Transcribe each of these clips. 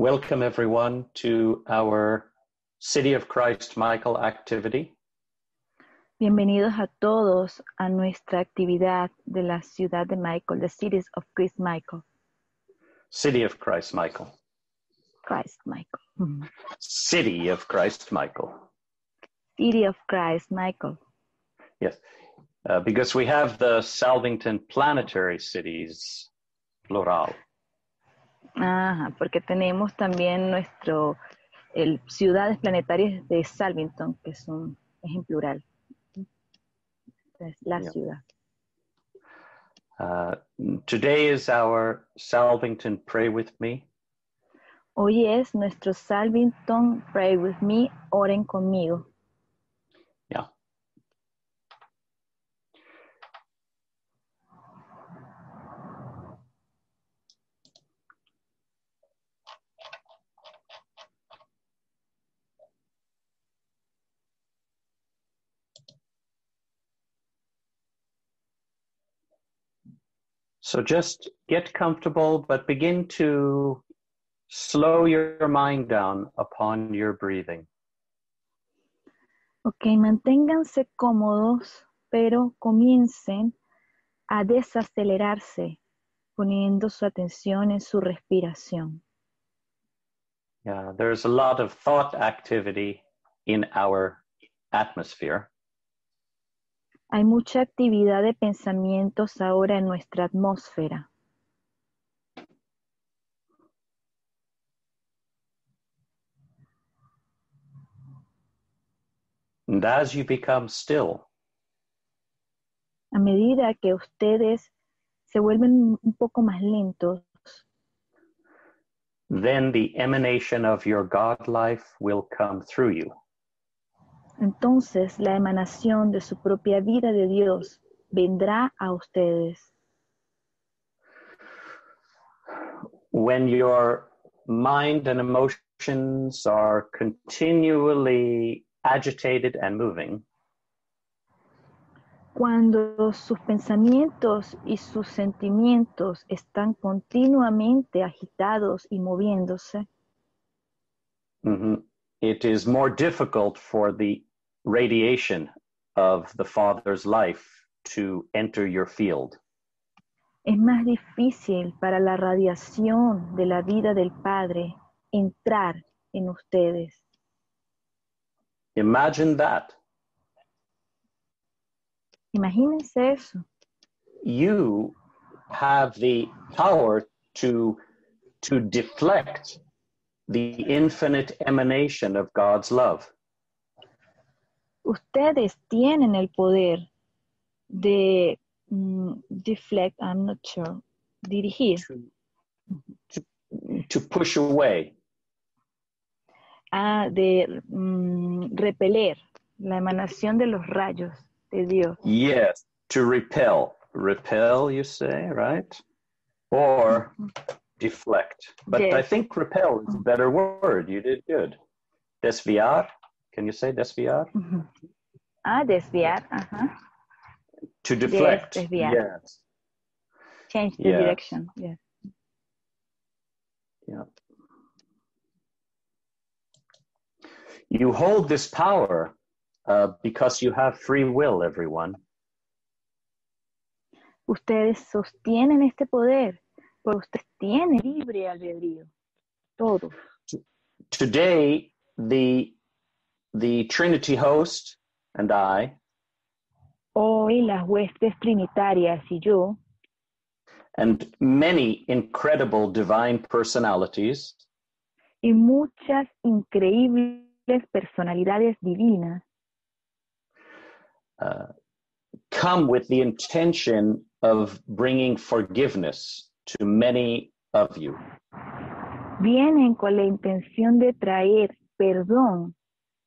Welcome everyone to our City of Christ Michael activity. Bienvenidos a todos a nuestra actividad de la ciudad de Michael, the cities of Christ Michael. City of Christ Michael. Christ Michael. City of Christ Michael. City of Christ Michael. Yes. Uh, because we have the Salvington Planetary Cities, plural. Ajá, porque tenemos también nuestro el, ciudades planetarias de Salvington, que son, es en plural. Es la Yeah. ciudad. Uh, today is our Salvington Pray With Me. Hoy es nuestro Salvington Pray With Me, oren conmigo. So just get comfortable, but begin to slow your mind down upon your breathing. Ok, manténganse cómodos, pero comiencen a desacelerarse, poniendo su atención en su respiración. Yeah, there's a lot of thought activity in our atmosphere. Hay mucha actividad de pensamientos ahora en nuestra atmósfera. And as you become still, A medida que ustedes se vuelven un poco más lentos, then the emanation of your God life will come through you. Entonces la emanación de su propia vida de Dios vendrá a ustedes. When your mind and emotions are continually agitated and moving, Cuando sus pensamientos y sus sentimientos están continuamente agitados y moviéndose, mhm, it is more difficult for the radiation of the Father's life to enter your field. es más difícil para la radiación de la vida del Padre entrar en ustedes. Imagine that. Imagínense eso. you have the power to to deflect the infinite emanation of God's love. Ustedes tienen el poder de mm, deflect, I'm not sure, dirigir, To, to, to push away, a de mm, repeler la emanación de los rayos de Dios. yes, to repel. Repel, you say, right? Or deflect. But I think repel is a better word. You did good. Desviar. Can you say desviar? Ujú. A desviar, ajá. To deflect. desviar. Yes. Change the Yes. direction. Yes. Yeah. You hold this power uh, because you have free will, everyone. Ustedes sostienen este poder, porque ustedes tienen libre albedrío. Todos. Today, the the Trinity host and I. Hoy las huestes trinitarias y yo, and many incredible divine personalities. Y muchas increíbles personalidades divinas, uh, come with the intention of bringing forgiveness to many of you. vienen con la intención de traer perdón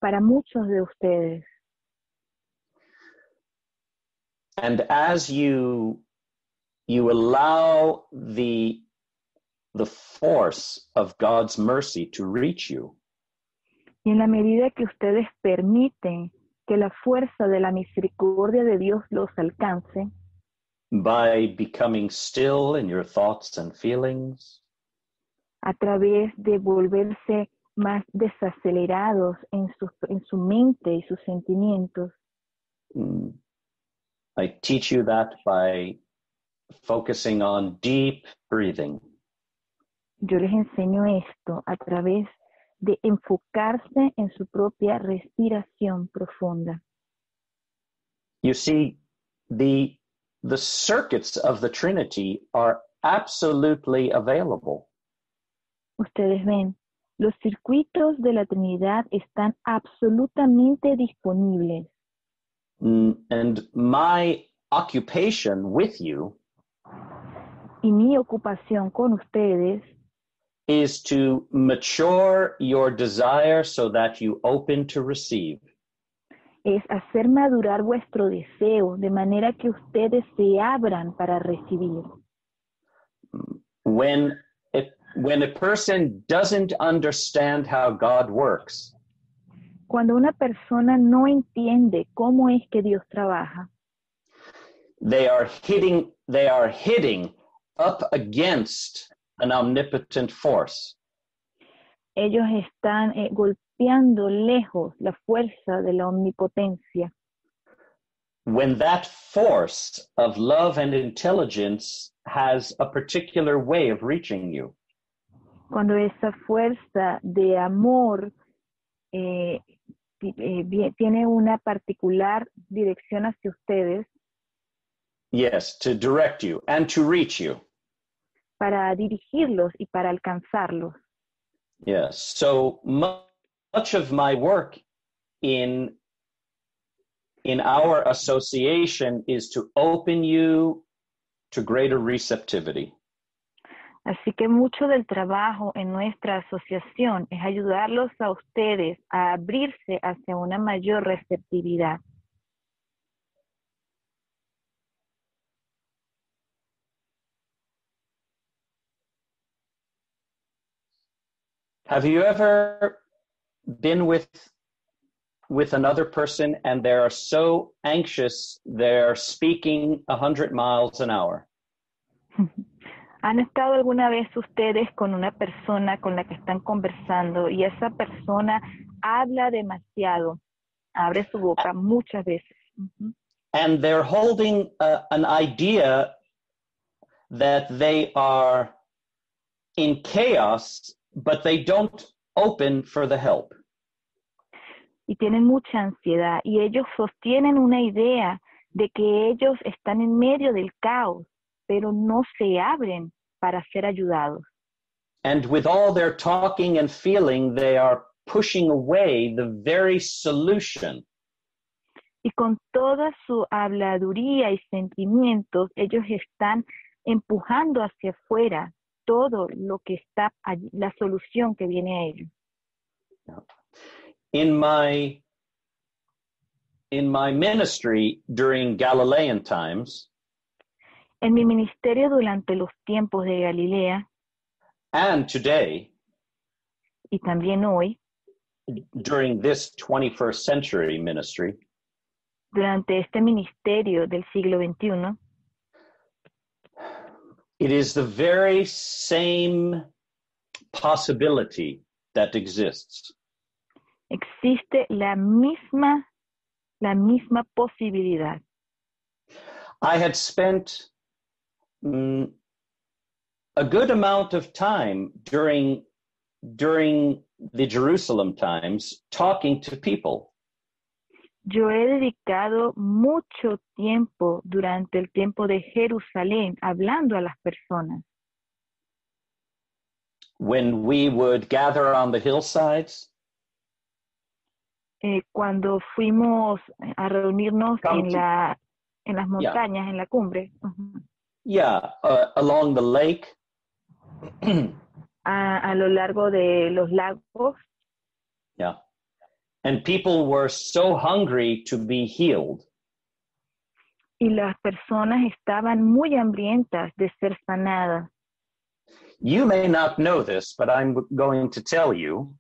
para muchos de ustedes. and as you you allow the the force of God's mercy to reach you, Y en la medida que ustedes permiten que la fuerza de la misericordia de Dios los alcance, by becoming still in your thoughts and feelings, a través de volverse más desacelerados en su, en su mente y sus sentimientos. Mm. I teach you that by focusing on deep breathing. Yo les enseño esto a través de enfocarse en su propia respiración profunda. You see, the, the circuits of the Trinity are absolutely available. Ustedes ven, los circuitos de la Trinidad están absolutamente disponibles. Mm, And my occupation with you Y mi ocupación con ustedes is to mature your desire so that you open to receive. es hacer madurar vuestro deseo de manera que ustedes se abran para recibir. When when a person doesn't understand how God works, Cuando una persona no entiende cómo es que Dios trabaja, they are hitting they are hitting up against an omnipotent force. ellos están eh, golpeando lejos la fuerza de la omnipotencia. When that force of love and intelligence has a particular way of reaching you. Cuando esa fuerza de amor eh, eh, tiene una particular dirección hacia ustedes Yes, to direct you and to reach you. para dirigirlos y para alcanzarlos. Yes. So mu- much of my work in in our association is to open you to greater receptivity. Así que mucho del trabajo en nuestra asociación es ayudarlos a ustedes a abrirse hacia una mayor receptividad. Have you ever been with with another person and they are so anxious they're speaking a hundred miles an hour? ¿Han estado alguna vez ustedes con una persona con la que están conversando y esa persona habla demasiado, abre su boca muchas veces? And they're holding a, an idea that they are in chaos, but they don't open for the help. y tienen mucha ansiedad y ellos sostienen una idea de que ellos están en medio del caos, pero no se abren para ser ayudados. And with all their talking and feeling, they are pushing away the very solution. Y con toda su habladuría y sentimientos, ellos están empujando hacia afuera todo lo que está allí, la solución que viene a ellos. In my in my ministry during Galilean times, En mi ministerio durante los tiempos de Galilea and today, y también hoy, during this 21st century ministry, durante este ministerio del siglo XXI, it is the very same possibility that exists. existe la misma, la misma posibilidad. I had spent mm, a good amount of time during during the Jerusalem times talking to people. Yo he dedicado mucho tiempo durante el tiempo de Jerusalén hablando a las personas. When we would gather on the hillsides, Eh, cuando fuimos a reunirnos en, la, en las montañas, en la cumbre, ujú, yeah, uh, along the lake, a, a lo largo de los lagos, yeah, and people were so hungry to be healed. Y las personas estaban muy hambrientas de ser sanadas. You may not know this, but I'm going to tell you.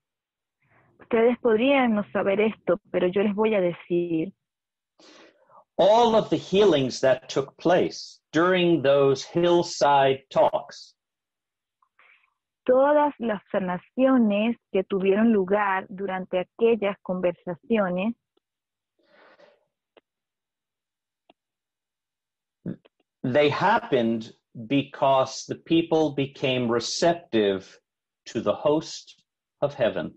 Ustedes podrían no saber esto, pero yo les voy a decir. All of the healings that took place during those hillside talks todas las sanaciones que tuvieron lugar durante aquellas conversaciones they happened because the people became receptive to the host of heaven.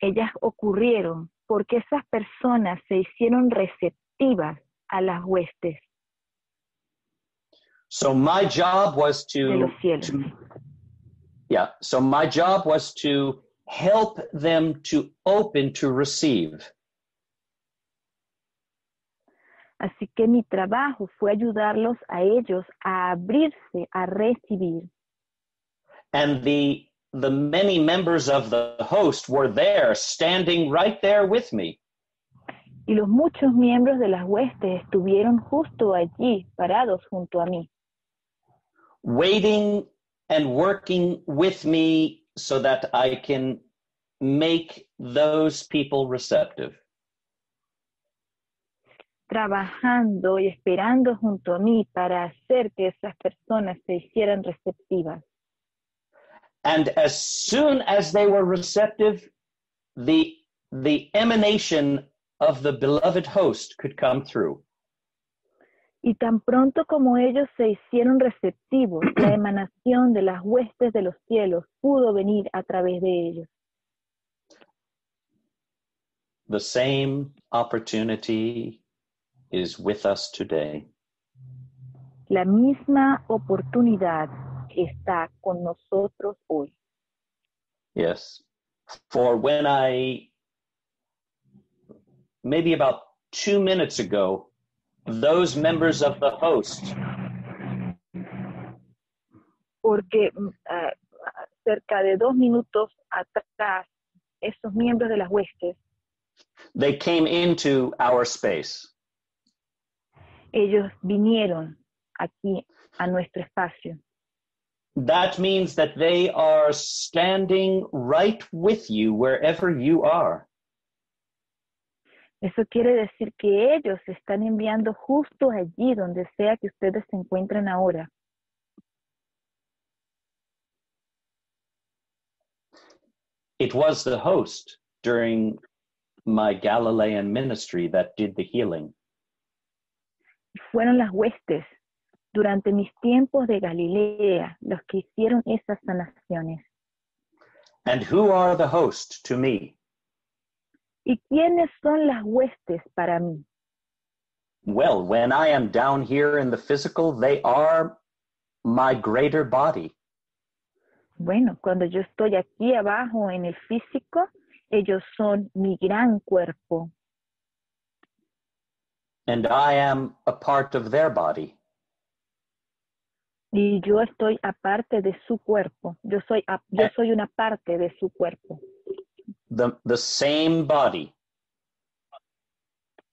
ellas ocurrieron porque esas personas se hicieron receptivas a las huestes So my job was to, to yeah, so my job was to help them to open to receive. Así que mi trabajo fue ayudarlos a ellos a abrirse, a recibir. And the the many members of the host were there standing right there with me. Y los muchos miembros de las huestes estuvieron justo allí, parados junto a mí, waiting and working with me so that I can make those people receptive. trabajando y esperando junto a mí para hacer que esas personas se hicieran receptivas. And as soon as they were receptive, the, the emanation of the beloved host could come through. Y tan pronto como ellos se hicieron receptivos, la emanación de las huestes de los cielos pudo venir a través de ellos. The same opportunity is with us today. La misma oportunidad está con nosotros hoy. Yes. For when I, maybe about two minutes ago, those members of the host Porque ah, cerca de dos minutos atrás, esos miembros de las huestes, they came into our space. ellos vinieron aquí a nuestro espacio. That means that they are standing right with you wherever you are. Eso quiere decir que ellos se están enviando justo allí donde sea que ustedes se encuentren ahora. It was the host during my Galilean ministry that did the healing. Fueron las huestes durante mis tiempos de Galilea los que hicieron esas sanaciones. And who are the host to me? ¿Y quiénes son las huestes para mí? Well, when I am down here in the physical, they are my greater body. Bueno, cuando yo estoy aquí abajo en el físico, ellos son mi gran cuerpo and I am a part of their body. y yo estoy aparte de su cuerpo. Yo soy, yo soy una parte de su cuerpo. The, the same body,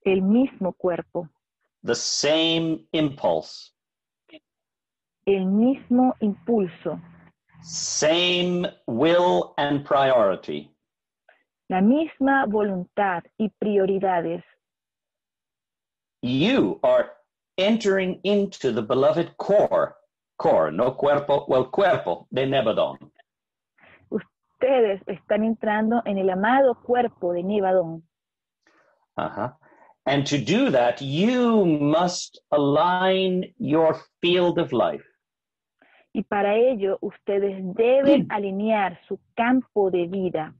El mismo cuerpo, the same impulse, el mismo impulso, same will and priority. la misma voluntad y prioridades. You are entering into the beloved core, core, no cuerpo, well, cuerpo de Nebadon. Ustedes están entrando en el amado cuerpo de Nevadón. Uh-huh. And to do that, you must align your field of life. Y para ello, ustedes deben alinear su campo de vida.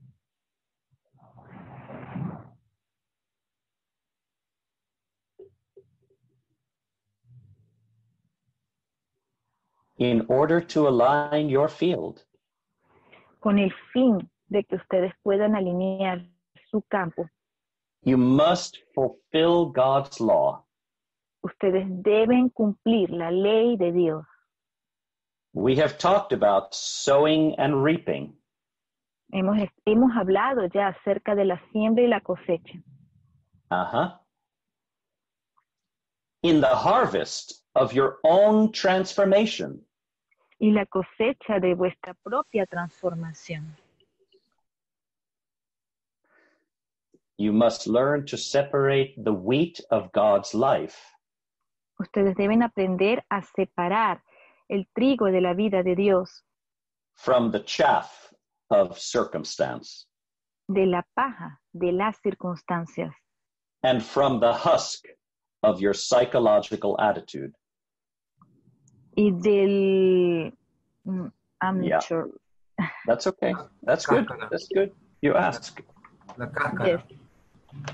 in order to align your field. Con el fin de que ustedes puedan alinear su campo. You must fulfill God's law. Ustedes deben cumplir la ley de Dios. We have talked about sowing and reaping. Hemos, hemos hablado ya acerca de la siembra y la cosecha. Uh-huh. In the harvest of your own transformation, y la cosecha de vuestra propia transformación. you must learn to separate the wheat of God's life Ustedes deben aprender a separar el trigo de la vida de Dios from the chaff of circumstance de la paja de las circunstancias and from the husk of your psychological attitude. Y del mm, I'm not Yeah. sure. That's okay. That's good. That's good. You ask. La cáscara. Yes.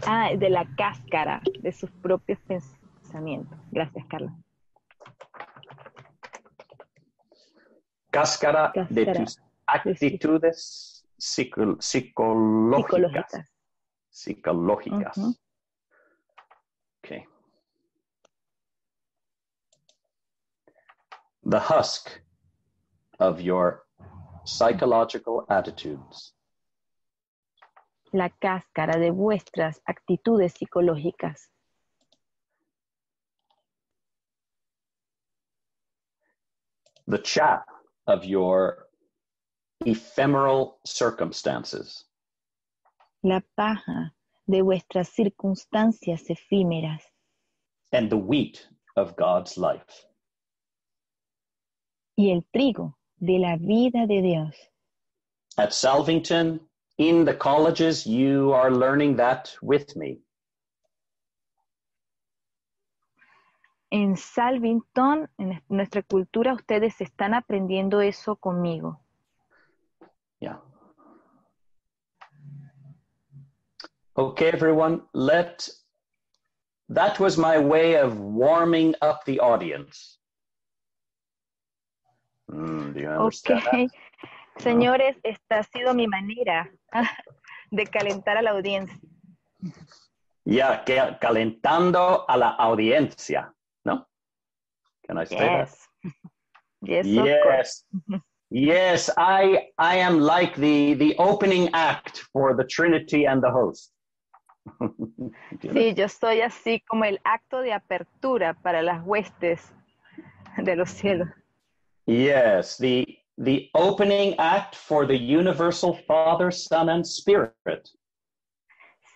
Ah, de la cáscara de sus propios pensamientos. Gracias, Carla. Cáscara de tus actitudes psico- psicológicas. Psicológicas. Psicológicas. The husk of your psychological attitudes La cáscara de vuestras actitudes psicológicas. the chaff of your ephemeral circumstances, La paja de vuestras circunstancias efímeras. and the wheat of God's life. Y el trigo de la vida de Dios. At Salvington, in the colleges, you are learning that with me. En Salvington, en nuestra cultura, ustedes están aprendiendo eso conmigo. Yeah. Okay, everyone, let that was my way of warming up the audience. Mm? Ok, señores, esta ha sido mi manera de calentar a la audiencia. Yeah, que- calentando a la audiencia, no? Can I say that? Yes. Yes. Yes. yes, I I am like the the opening act for the Trinity and the host. Sí, yo soy así como el acto de apertura para las huestes de los cielos. Yes, the the opening act for the universal Father, Son, and Spirit.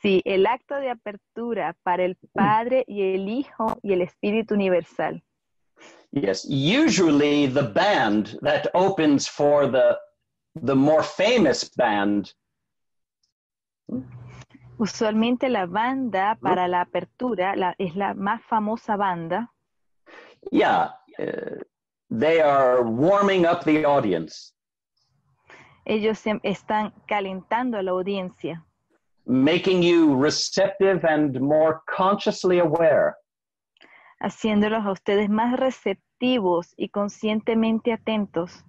Sí, el acto de apertura para el Padre y el Hijo y el Espíritu Universal. Yes, usually the band that opens for the the more famous band Usualmente la banda para la apertura la- es la más famosa banda. yeah, uh, they are warming up the audience, Ellos están calentando a la audiencia, making you receptive and more consciously aware. haciéndolos a ustedes más receptivos y conscientemente atentos.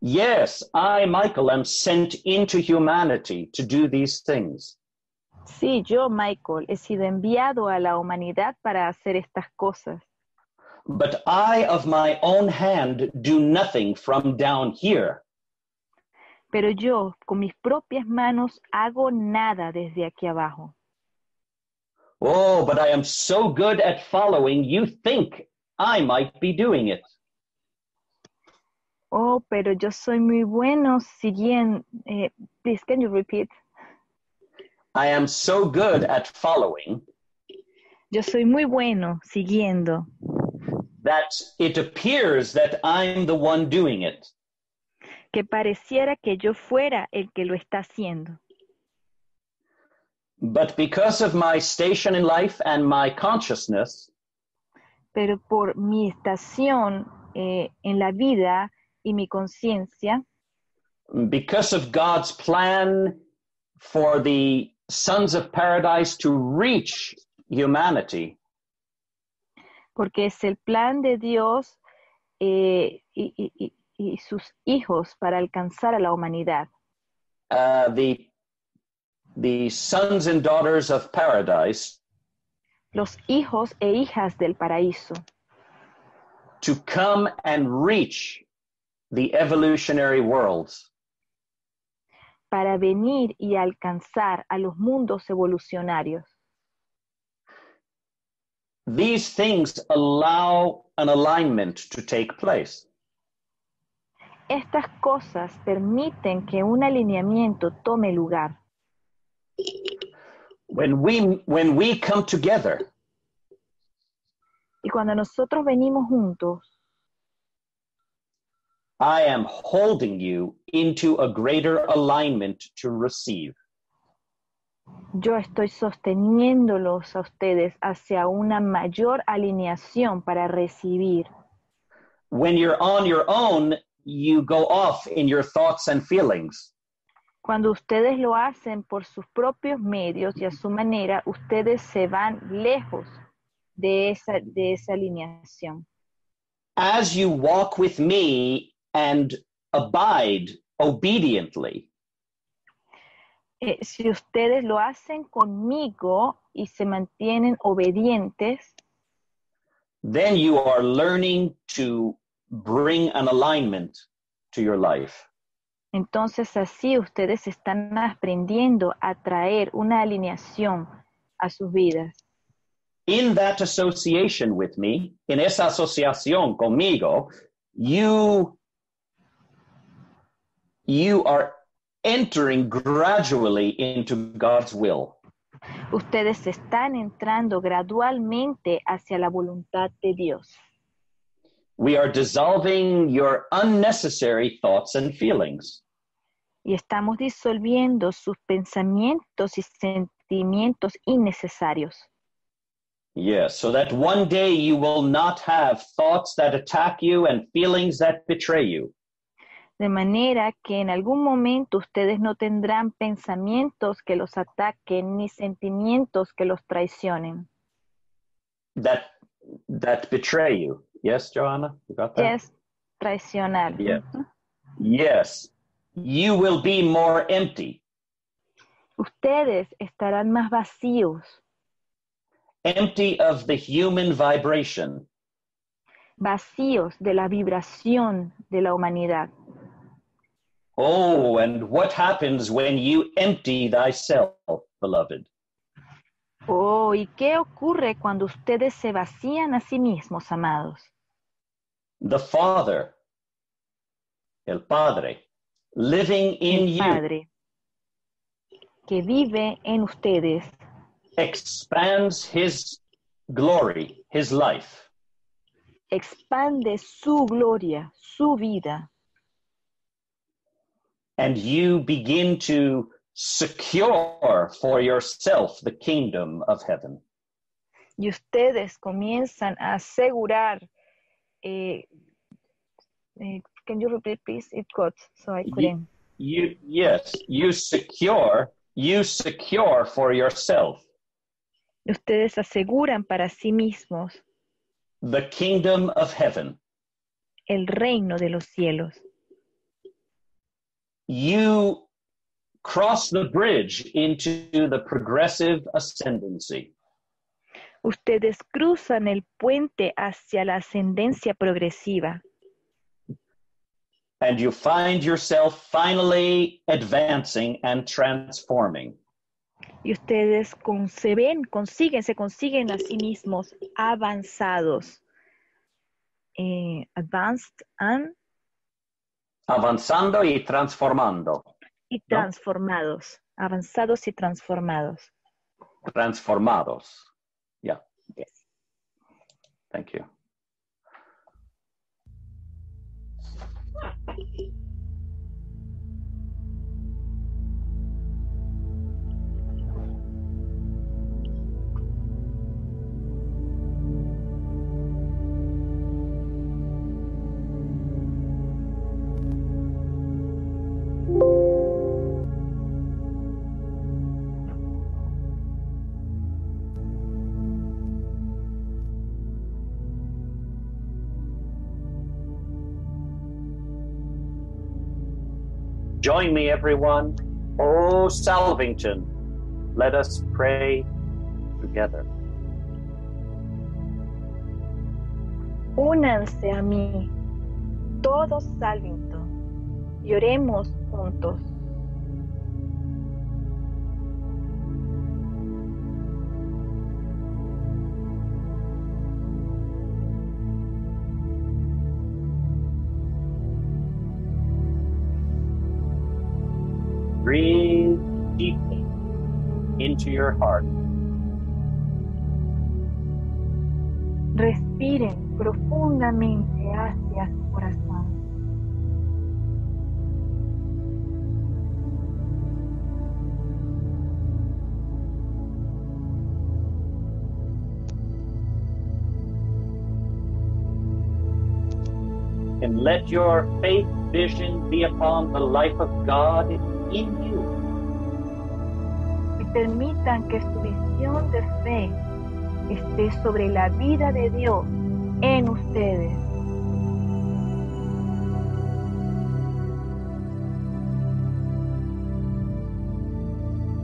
Yes, I, Michael, am sent into humanity to do these things. Sí, yo, Michael, he sido enviado a la humanidad para hacer estas cosas. But I, of my own hand, do nothing from down here. Pero yo, con mis propias manos, hago nada desde aquí abajo. Oh, but I am so good at following, you think I might be doing it. Oh, pero yo soy muy bueno siguiendo. eh, please, can you repeat? I am so good at following Yo soy muy bueno siguiendo, that it appears that I'm the one doing it. que pareciera que yo fuera el que lo está haciendo. But because of my station in life and my consciousness, Pero por mi estación eh, en la vida y mi conciencia, because of God's plan for the sons of paradise to reach humanity, porque es el plan de Dios eh, y, y- y- y sus hijos para alcanzar a la humanidad. uh, the the sons and daughters of paradise Los hijos e hijas del paraíso, to come and reach the evolutionary worlds. para venir y alcanzar a los mundos evolucionarios. These things allow an alignment to take place. Estas cosas permiten que un alineamiento tome lugar. When we when we come together, Y cuando nosotros venimos juntos, I am holding you into a greater alignment to receive. Yo estoy sosteniéndolos a ustedes hacia una mayor alineación para recibir. When you're on your own, you go off in your thoughts and feelings. Cuando ustedes lo hacen por sus propios medios y a su manera, ustedes se van lejos de esa, de esa alineación. As you walk with me and abide obediently, Eh, si ustedes lo hacen conmigo y se mantienen obedientes, then you are learning to bring an alignment to your life. entonces así ustedes están aprendiendo a traer una alineación a sus vidas. In that association with me, en esa asociación conmigo, you you are entering gradually into God's will. Ustedes están entrando gradualmente hacia la voluntad de Dios. We are dissolving your unnecessary thoughts and feelings. Y estamos disolviendo sus pensamientos y sentimientos innecesarios. Yes, so that one day you will not have thoughts that attack you and feelings that betray you. De manera que en algún momento ustedes no tendrán pensamientos que los ataquen ni sentimientos que los traicionen. That that betray you. Yes, Joanna? You got that? Es traicionar. Yes. Yes. You will be more empty. Ustedes estarán más vacíos, empty of the human vibration, vacíos de la vibración de la humanidad. Oh, and what happens when you empty thyself, beloved? Oh, ¿y qué ocurre cuando ustedes se vacían a sí mismos, amados? The Father, el Padre, living in El you, que vive en ustedes expands his glory, his life, expande su gloria, su vida, and you begin to secure for yourself the kingdom of heaven. y ustedes comienzan a asegurar. eh, eh, can you repeat, please? It got so I couldn't. You, yes, you secure, you secure for yourself Ustedes aseguran para sí mismos the kingdom of heaven. el reino de los cielos. You cross the bridge into the progressive ascendancy. Ustedes cruzan el puente hacia la ascendencia progresiva and you find yourself finally advancing and transforming. y ustedes se ven, consiguen, se consiguen a sí mismos avanzados. Eh, advanced and, Avanzando y transformando. y transformados. Avanzados y transformados. Transformados. Yeah, Yes. thank you. Join me, everyone. Oh, Salvington, let us pray together. Únanse a mí, todos Salvington, y oremos juntos. your heart. Respiren profundamente hacia su corazón. and let your faith vision be upon the life of God in you. Permitan que su visión de fe esté sobre la vida de Dios en ustedes.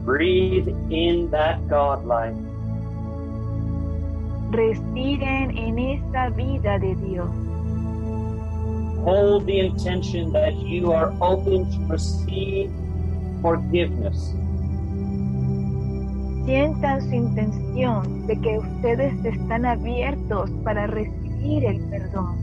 Breathe in that God life. Respiren en esa vida de Dios. Hold the intention that you are open to receive forgiveness. Sientan su intención de que ustedes están abiertos para recibir el perdón.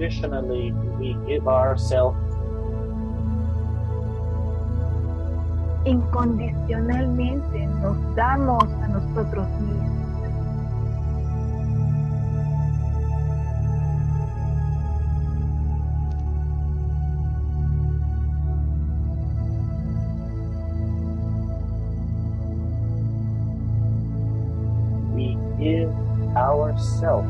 Unconditionally we give ourselves incondicionalmente nos damos a nosotros mismos. we give ourselves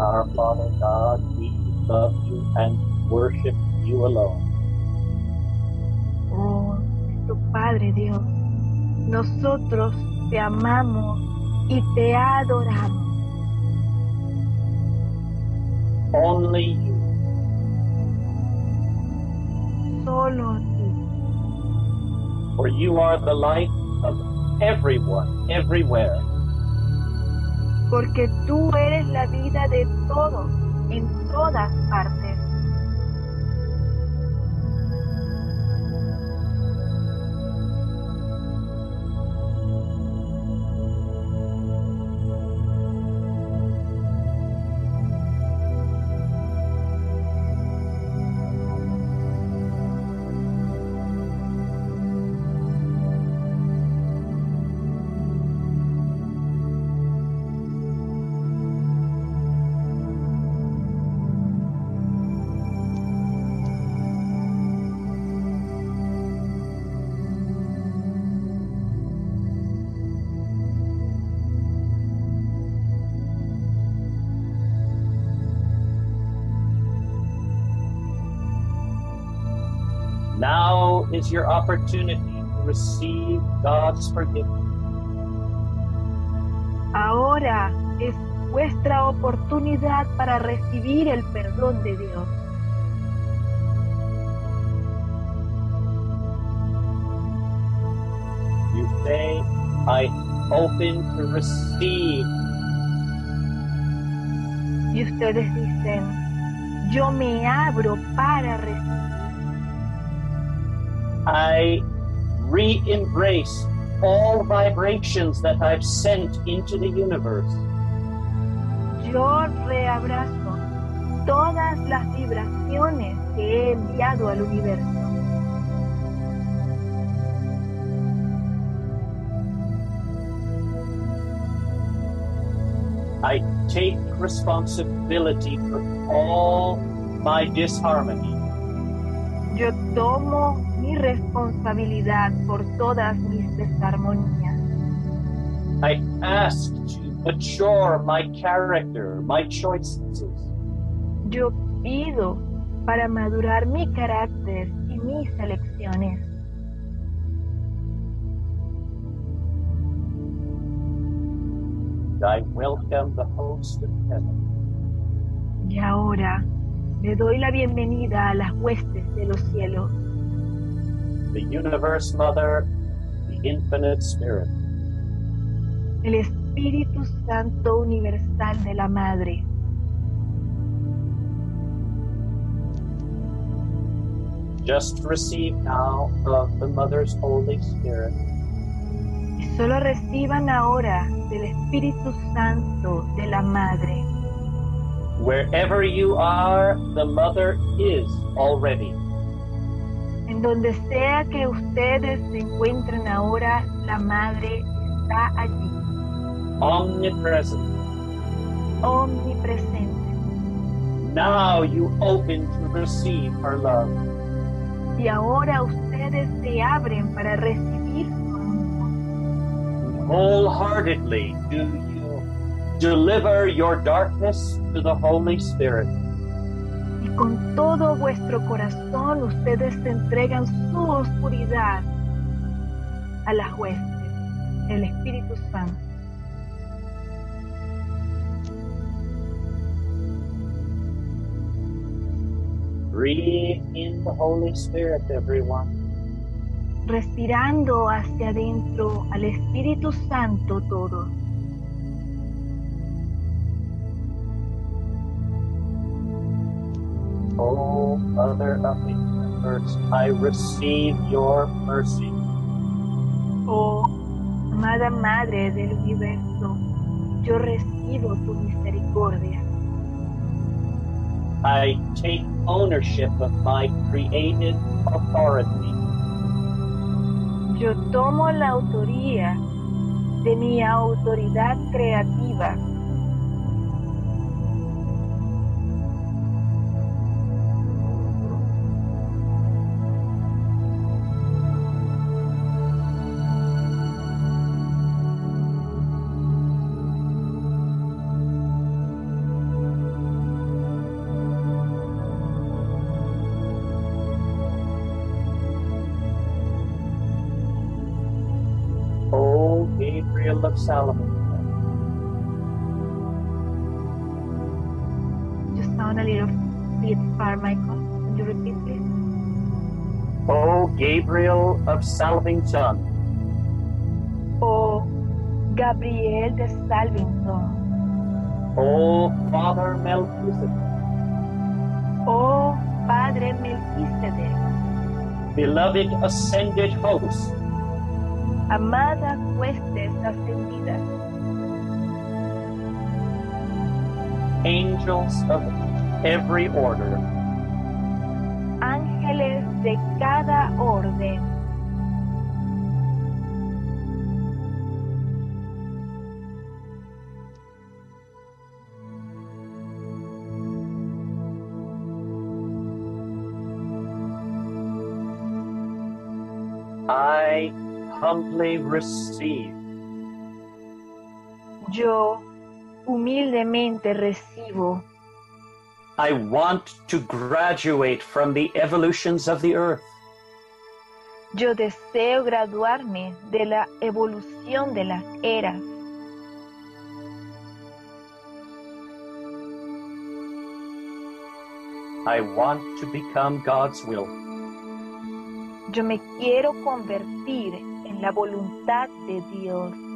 our Father God, we love you and worship you alone. Oh, nuestro Padre Dios, nosotros te amamos y te adoramos. Only you, Solo ti, for you are the light of everyone, everywhere. Porque tú eres la vida de todos en todas partes. Is your opportunity to receive God's forgiveness. Ahora es vuestra oportunidad para recibir el perdón de Dios. You say, I open to receive. Y ustedes dicen, yo me abro para recibir. I re embrace all vibrations that I've sent into the universe. Yo reabrazo todas las vibraciones que he enviado al universo. I take responsibility for all my disharmony. Yo tomo responsabilidad por todas mis desarmonías. I ask to mature my character, my choices. Yo pido para madurar mi carácter y mis elecciones. I welcome the host of heaven. Y ahora le doy la bienvenida a las huestes de los cielos. The universe mother, the infinite spirit, el Espíritu Santo universal de la Madre. Just receive now of the mother's Holy Spirit. Y solo reciban ahora del Espíritu Santo de la Madre. Wherever you are, the mother is already. En donde sea que ustedes se encuentren ahora, la Madre está allí, omnipresent. omnipresente. Now you open to receive her love. Y ahora ustedes se abren para recibir su amor. Wholeheartedly do you deliver your darkness to the Holy Spirit. Con todo vuestro corazón ustedes entregan su oscuridad a las huestes, el Espíritu Santo. Breathe in the Holy Spirit, everyone. respirando hacia adentro al Espíritu Santo todos. Oh, Mother of the universe, I receive your mercy. Oh, amada Madre del Universo, yo recibo tu misericordia. I take ownership of my created authority. Yo tomo la autoría de mi autoridad creativa. Of Solomon, You sound a little bit far, Michael. Can you repeat, please? oh, Gabriel of Salvington, Oh, Gabriel de Salvington. oh, Father Melchizedek, Oh, Padre Melquisedec. beloved ascended host, Amadas huestes ascendidas. angels of every order, ángeles de cada orden, humbly receive yo humildemente recibo. I want to graduate from the evolutions of the earth. Yo deseo graduarme de la evolución de las eras. I want to become God's will. Yo me quiero convertir en la voluntad de Dios.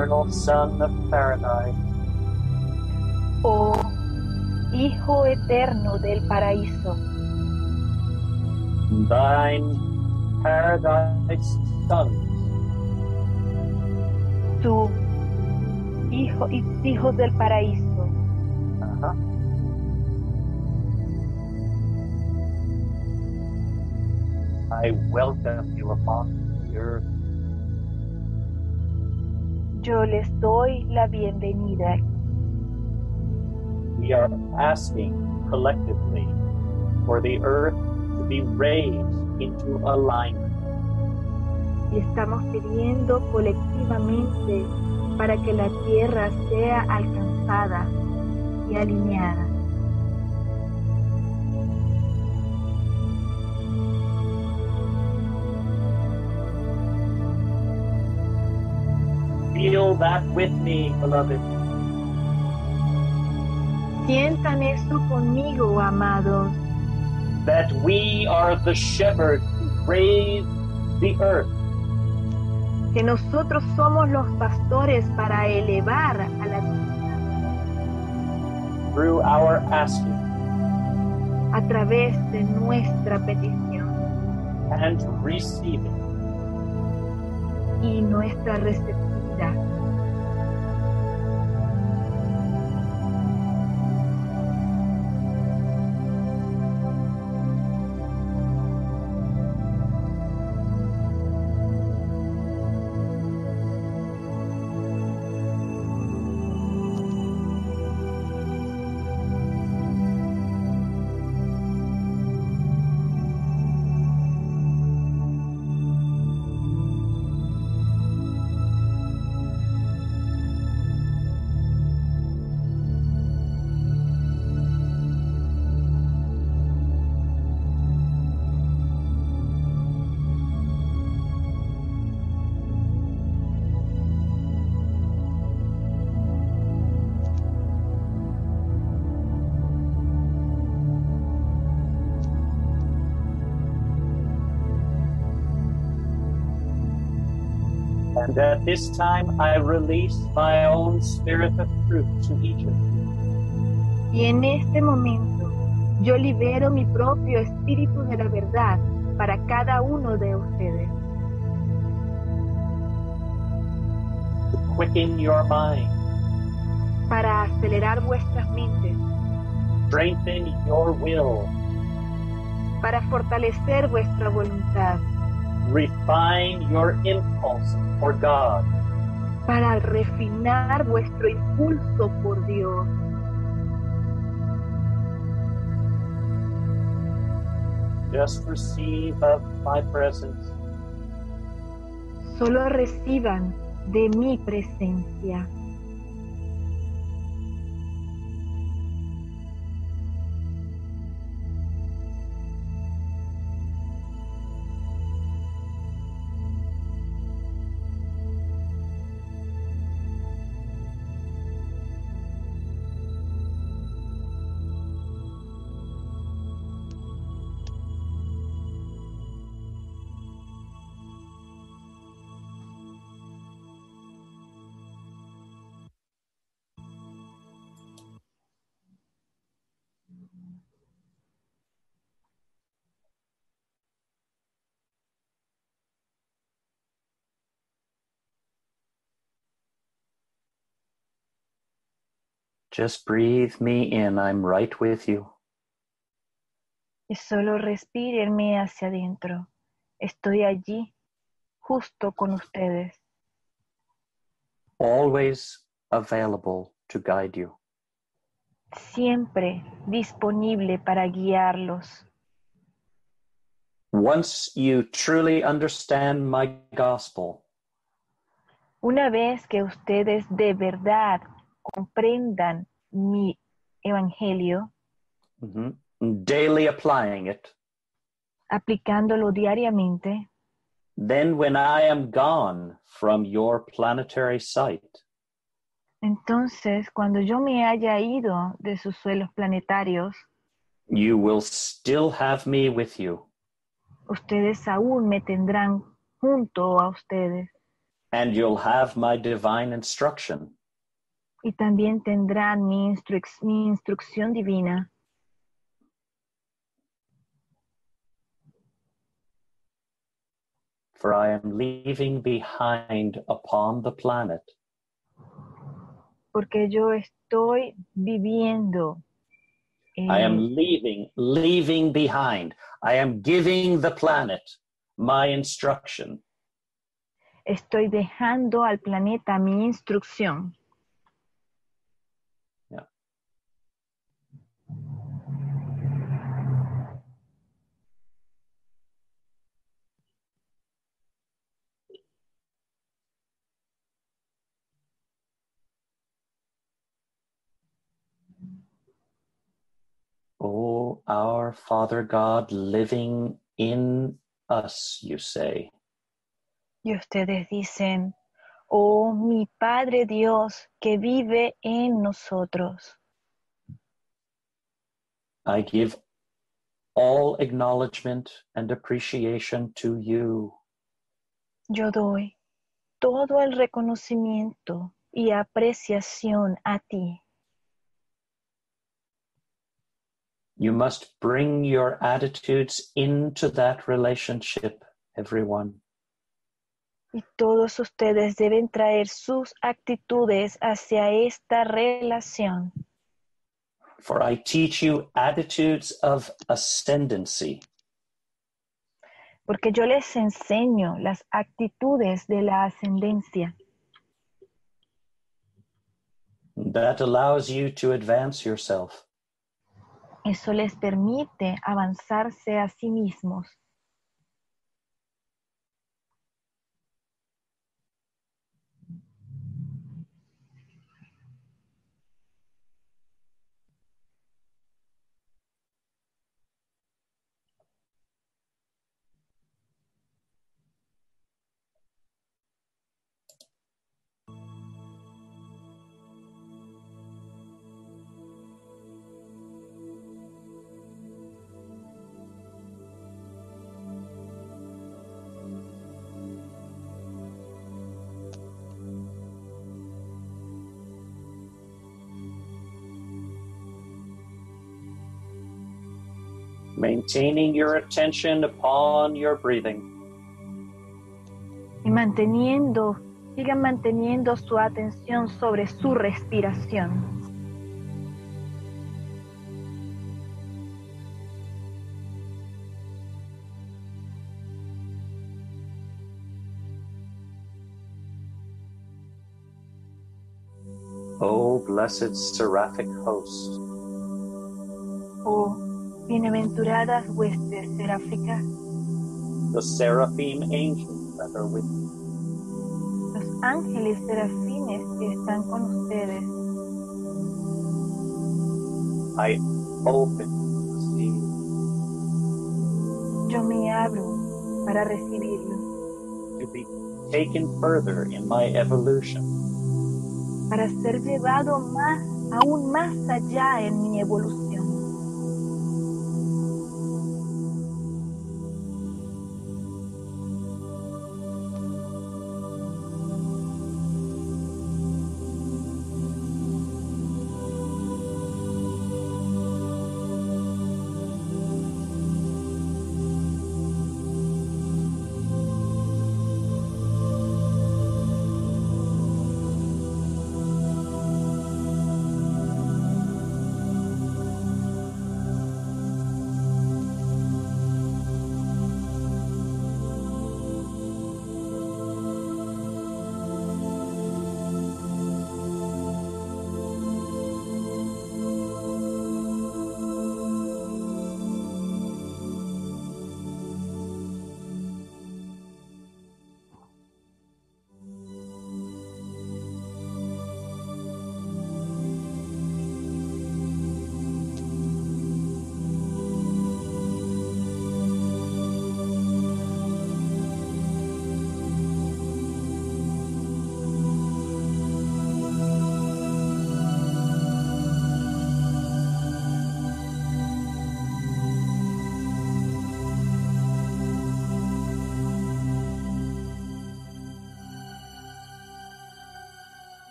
Eternal Son of Paradise, Oh, Hijo eterno del paraíso, thine paradise sons, tú, Hijo y hijos del paraíso, uh-huh, I welcome you upon the earth. Yo les doy la bienvenida. We are asking collectively for the earth to be raised into alignment. Y estamos pidiendo colectivamente para que la tierra sea alcanzada y alineada. Feel that with me, beloved. Sientan esto conmigo, amados, that we are the shepherds who raise the earth. que nosotros somos los pastores para elevar a la tierra through our asking a través de nuestra petición and receiving. y nuestra receptividad. And at this time, I release my own spirit of truth to each of you. Y en este momento yo libero mi propio espíritu de la verdad para cada uno de ustedes, to quicken your mind, para acelerar vuestras mentes, strengthen your will, para fortalecer vuestra voluntad, refine your impulse for God, para refinar vuestro impulso por Dios. just receive of my presence. Solo reciban de mi presencia. Just breathe me in. I'm right with you. Y solo respírenme hacia adentro. Estoy allí, justo con ustedes, Always available to guide you. siempre disponible para guiarlos. Once you truly understand my gospel, Una vez que ustedes de verdad comprendan mi evangelio, mhm, daily applying it, aplicándolo diariamente, then when I am gone from your planetary sight, entonces cuando yo me haya ido de sus suelos planetarios, you will still have me with you, ustedes aún me tendrán junto a ustedes. And you'll have my divine instruction. Y también tendrán mi, instruc- mi instrucción divina. For I am leaving behind upon the planet porque yo estoy viviendo. I am leaving, leaving behind. I am giving the planet my instruction. Estoy dejando al planeta mi instrucción. Our Father God living in us, you say. Y ustedes dicen, oh mi Padre Dios que vive en nosotros. I give all acknowledgement and appreciation to you. Yo doy todo el reconocimiento y apreciación a ti. You must bring your attitudes into that relationship, everyone. Y todos ustedes deben traer sus actitudes hacia esta relación. For I teach you attitudes of ascendancy. Porque yo les enseño las actitudes de la ascendencia. That allows you to advance yourself. Eso les permite avanzarse a sí mismos. Maintaining your attention upon your breathing. Y manteniendo, sigan manteniendo su atención sobre su respiración. O blessed seraphic host, Oh, bienaventuradas huestes seráficas, the seraphim angels that are with you, los ángeles serafines que están con ustedes. I open to receive Yo me abro para recibirlo, to be taken further in my evolution. para ser llevado más, aún más allá en mi evolución.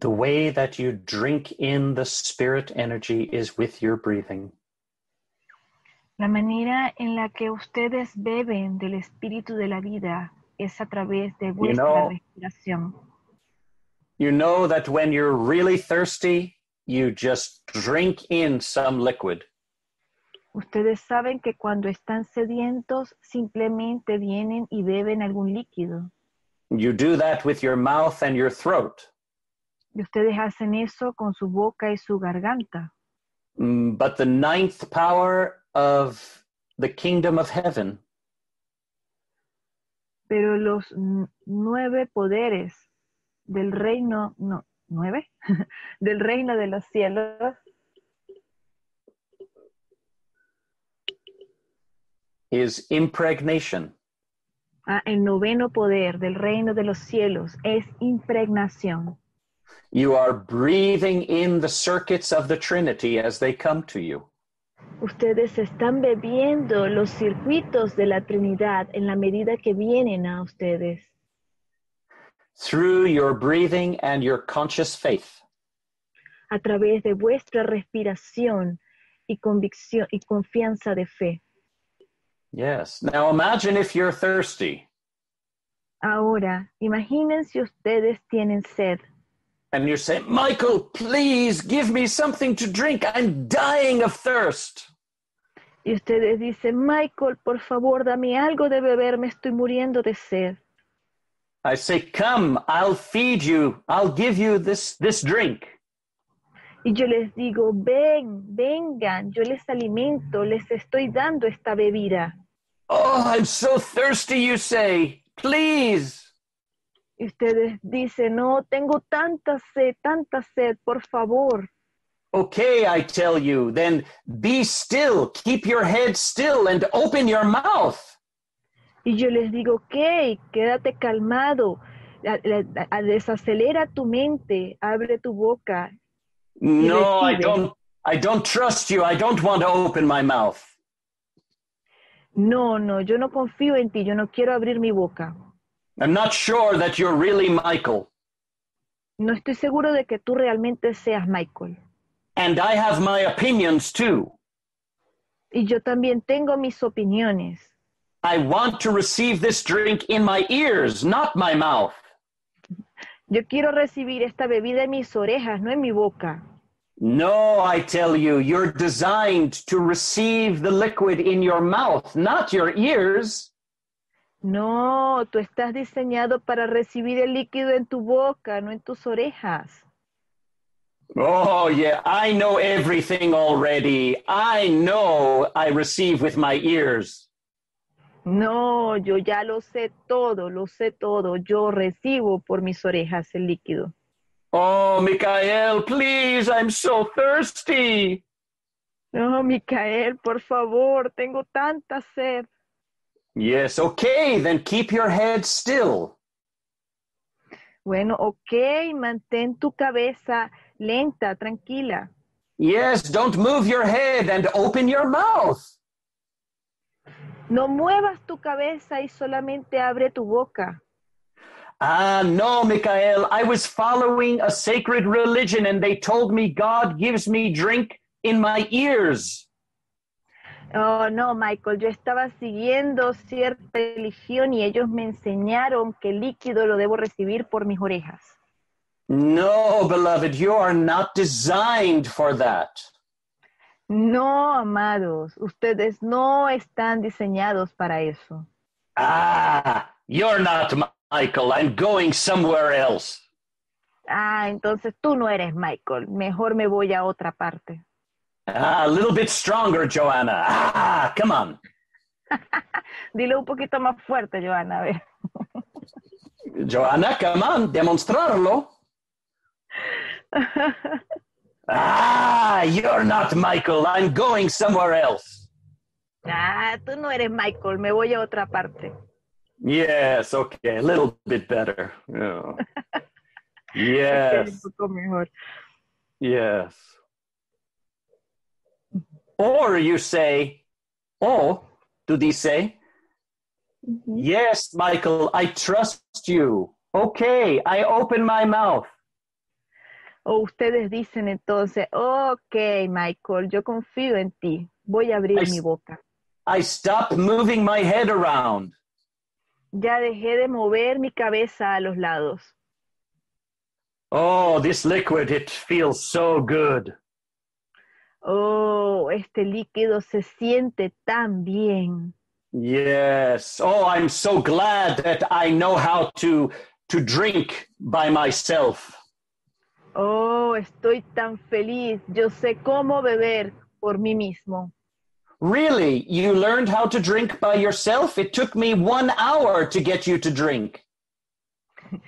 The way that you drink in the spirit energy is with your breathing. La manera en la que ustedes beben del espíritu de la vida es a través de vuestra know- respiración. You know that when you're really thirsty, you just drink in some liquid. Ustedes saben que cuando están sedientos simplemente vienen y beben algún líquido. You do that with your mouth and your throat. Y ustedes hacen eso con su boca y su garganta. Mm, But the ninth power of the kingdom of heaven Pero los nueve poderes del reino, no, nueve, del reino de los cielos is impregnation. Ah, el noveno poder del reino de los cielos es impregnación. You are breathing in the circuits of the Trinity as they come to you. Ustedes están bebiendo los circuitos de la Trinidad en la medida que vienen a ustedes, through your breathing and your conscious faith. a través de vuestra respiración y convicción y confianza de fe. Yes. Now imagine if you're thirsty Ahora, imaginen si ustedes tienen sed and you say, Michael, please give me something to drink. I'm dying of thirst. y ustedes dicen, Michael, por favor, dame algo de beber, me estoy muriendo de sed. I say, Come, I'll feed you. I'll give you this, this drink. Y yo les digo, ven, vengan, yo les alimento, les estoy dando esta bebida. Oh, I'm so thirsty, you say. Please. Y ustedes dicen, no, tengo tanta sed, tanta sed, por favor. Okay, I tell you, then be still. Keep your head still and open your mouth. Y yo les digo, ok, quédate calmado, desacelera tu mente, abre tu boca. No, I don't. I don't trust you. I don't want to open my mouth. No, no, yo no confío en ti, yo no quiero abrir mi boca. I'm not sure that you're really Michael. No estoy seguro de que tú realmente seas Michael. And I have my opinions too. Y yo también tengo mis opiniones. I want to receive this drink in my ears, not my mouth. Yo quiero recibir esta bebida en mis orejas, no en mi boca. No, I tell you, you're designed to receive the liquid in your mouth, not your ears. No, tú estás diseñado para recibir el líquido en tu boca, no en tus orejas. Oh, yeah, I know everything already. I know I receive with my ears. No, yo ya lo sé todo, lo sé todo. Yo recibo por mis orejas el líquido. Oh, Mikhail, please, I'm so thirsty. No, Micael, por favor, tengo tanta sed. Yes, okay, then keep your head still. Bueno, ok, mantén tu cabeza lenta, tranquila. Yes, don't move your head and open your mouth. No muevas tu cabeza y solamente abre tu boca. Ah, no, Mikhail, I was following a sacred religion and they told me God gives me drink in my ears. Oh, no, Michael, yo estaba siguiendo cierta religión y ellos me enseñaron que el líquido lo debo recibir por mis orejas. No, beloved, you are not designed for that. No, amados, ustedes no están diseñados para eso. Ah, you're not Michael. I'm going somewhere else. Ah, entonces tú no eres Michael. Mejor me voy a otra parte. Ah, a little bit stronger, Joanna. Ah, come on. Dilo un poquito más fuerte, Joanna. a ver. Joanna, come on, demostrarlo. Ah, you're not Michael. I'm going somewhere else. ah, tú no eres Michael, me voy a otra parte. Yes, okay, a little bit better. Yeah. Ok, un Yes, poco mejor. yes. Or you say, oh, do they say, Ujú. yes, Michael, I trust you. Okay, I open my mouth. O ustedes dicen entonces, ok, Michael, yo confío en ti, voy a abrir I mi boca. I stopped moving my head around. Ya dejé de mover mi cabeza a los lados. Oh, this liquid, it feels so good. Oh, este líquido se siente tan bien. Yes. Oh, I'm so glad that I know how to to drink by myself. Oh, estoy tan feliz. Yo sé cómo beber por mí mismo. Really? You learned how to drink by yourself? It took me 1 hour to get you to drink.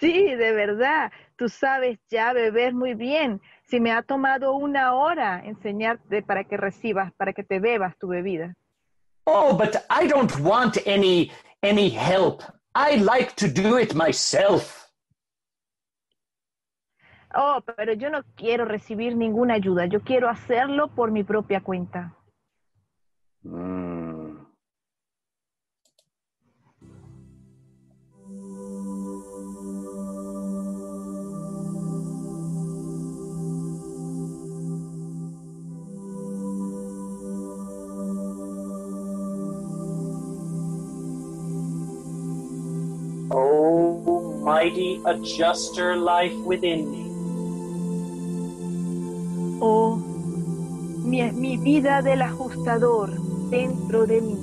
Sí, de verdad. Tú sabes ya beber muy bien. Si me ha tomado una hora enseñarte para que recibas, para que te bebas tu bebida. Oh, but I don't want any any help. I like to do it myself. Oh, pero yo no quiero recibir ninguna ayuda. Yo quiero hacerlo por mi propia cuenta. Mm. Mighty adjuster life within me. Oh, mi, mi vida del ajustador dentro de mí.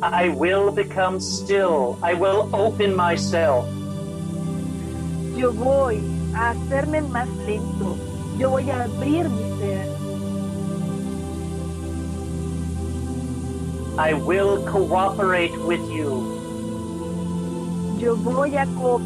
I will become still. I will open myself. Yo voy a hacerme más lento. Yo voy a abrir mi ser. I will cooperate with you. Yo voy a co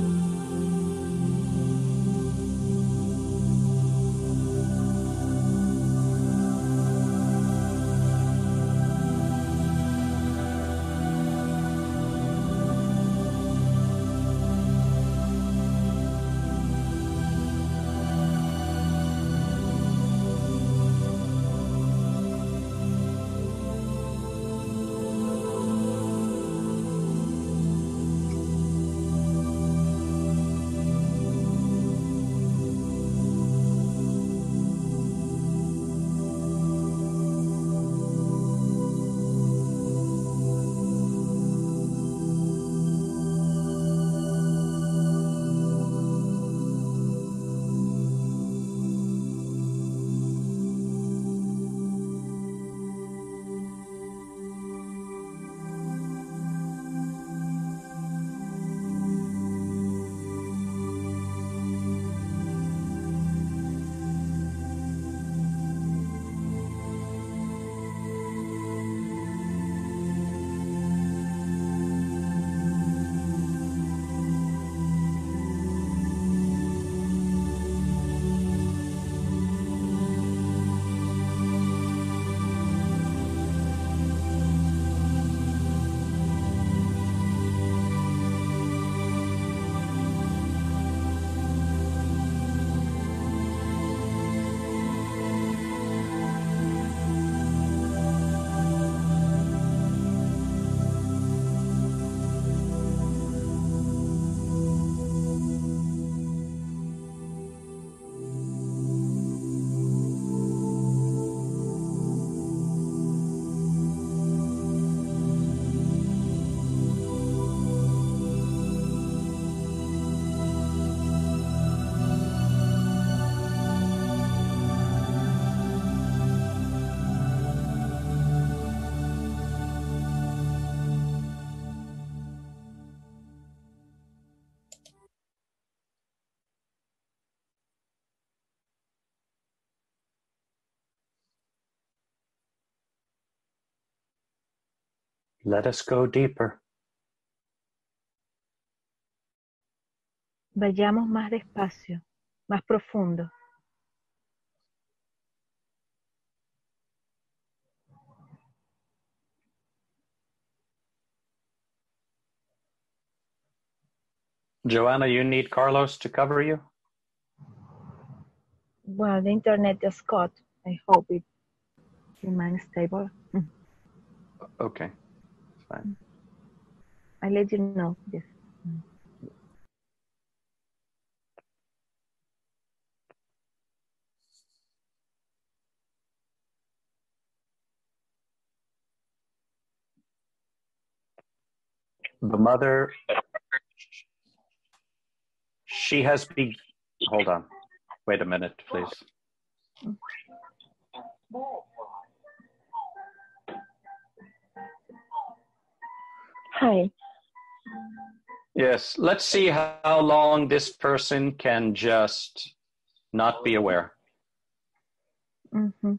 Let us go deeper. Vayamos más despacio, más profundo. Joanna, you need Carlos to cover you? Well, the internet just cut. I hope it remains stable. Okay fun. I let you know. Yes. The mother, she has been. Hold on. Wait a minute, please. Yes, let's see how long this person can just not be aware. Ujú.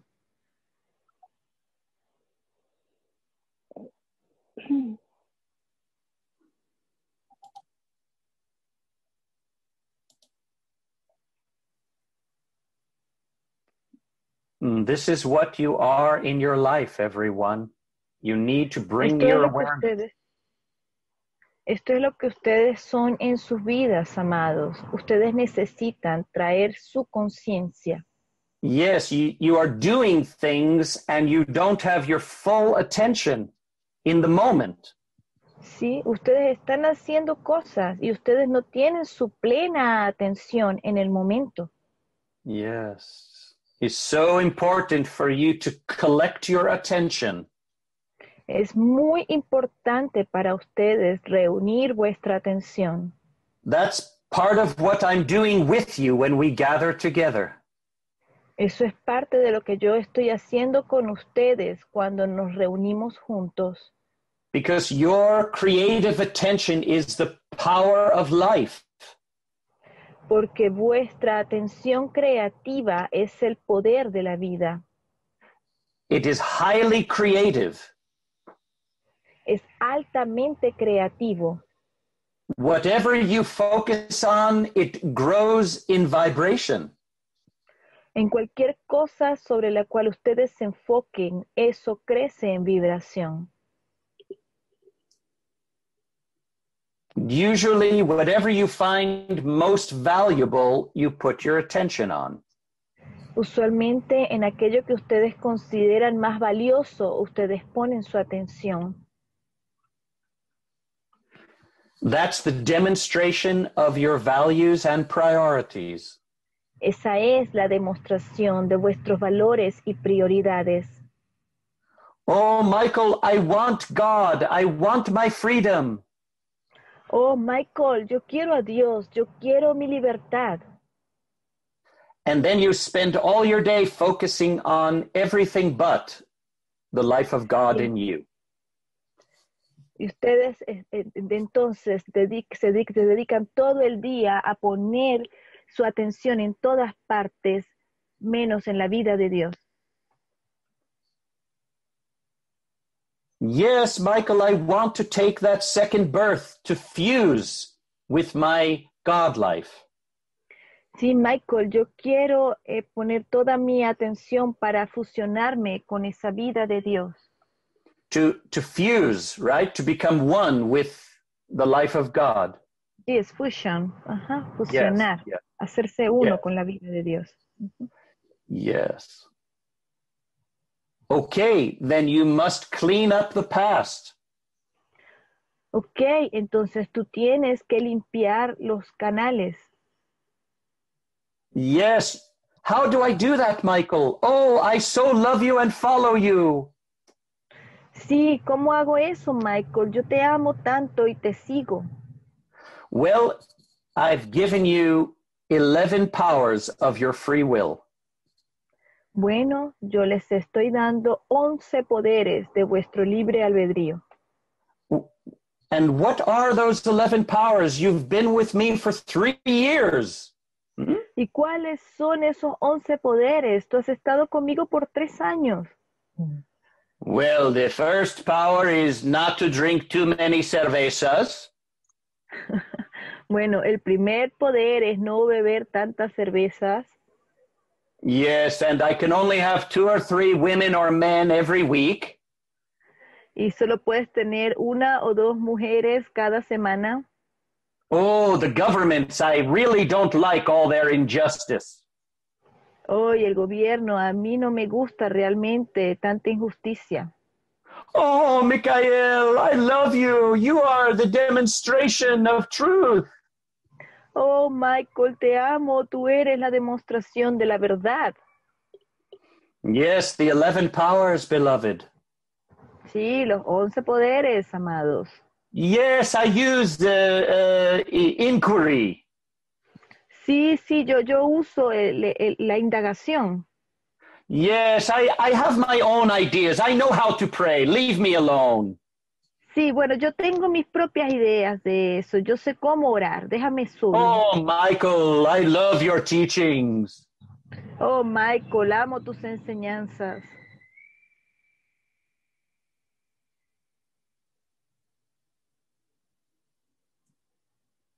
Mm, This is what you are in your life, everyone. You need to bring your awareness. Esto es lo que ustedes son en sus vidas, amados. Ustedes necesitan traer su conciencia. Yes, you, you are doing things and you don't have your full attention in the moment. Sí, ustedes están haciendo cosas y ustedes no tienen su plena atención en el momento. Yes. It's so important for you to collect your attention Es muy importante para ustedes reunir vuestra atención. That's part of what I'm doing with you when we gather together. Eso es parte de lo que yo estoy haciendo con ustedes cuando nos reunimos juntos. Because your creative attention is the power of life. porque vuestra atención creativa es el poder de la vida. It is highly creative. Es altamente creativo. Whatever you focus on, it grows in vibration. En cualquier cosa sobre la cual ustedes se enfoquen, eso crece en vibración. Usually, whatever you find most valuable, you put your attention on. Usualmente en aquello que ustedes consideran más valioso, ustedes ponen su atención. That's the demonstration of your values and priorities. Esa es la demostración de vuestros valores y prioridades. Oh, Michael, I want God. I want my freedom. Oh, Michael, yo quiero a Dios, yo quiero mi libertad. And then you spend all your day focusing on everything but the life of God in you. Y ustedes eh, eh, de entonces se dedican todo el día a poner su atención en todas partes, menos en la vida de Dios. Yes, Michael, I want to take that second birth to fuse with my God life. Sí, Michael, yo quiero eh, poner toda mi atención para fusionarme con esa vida de Dios. To, to fuse, right? To become one with the life of God. Sí, es fusion, ajá, fusionar, yes, hacerse uno Yes. con la vida de Dios. yes. Okay, then you must clean up the past. Ok, entonces tú tienes que limpiar los canales. Yes. How do I do that, Michael? Oh, I so love you and follow you. Sí, ¿cómo hago eso, Michael? Yo te amo tanto y te sigo. Well, I've given you 11 powers of your free will. Bueno, yo les estoy dando 11 poderes de vuestro libre albedrío. And what are those 11 powers? You've been with me for three years. Hmm? ¿Y cuáles son esos 11 poderes? Tú has estado conmigo por tres años. Well, the first power is not to drink too many cervezas. Bueno, el primer poder es no beber tantas cervezas. Yes, and I can only have two or three women or men every week. Y solo puedes tener una o dos mujeres cada semana. Oh, the governments, I really don't like all their injustice. Hoy el gobierno, a mí no me gusta realmente tanta injusticia. Oh, Mikhail, I love you. You are the demonstration of truth. Oh, Michael, te amo, tú eres la demostración de la verdad. Yes, the 11 powers, beloved. Sí, los 11 poderes, amados. Yes, I used uh, uh, inquiry. Sí, sí, yo, yo uso el- el- la indagación. Yes, I, I have my own ideas. I know how to pray. Leave me alone. Sí, bueno, yo tengo mis propias ideas de eso. Yo sé cómo orar. Déjame solo. Oh, Michael, I love your teachings. Oh, Michael, amo tus enseñanzas.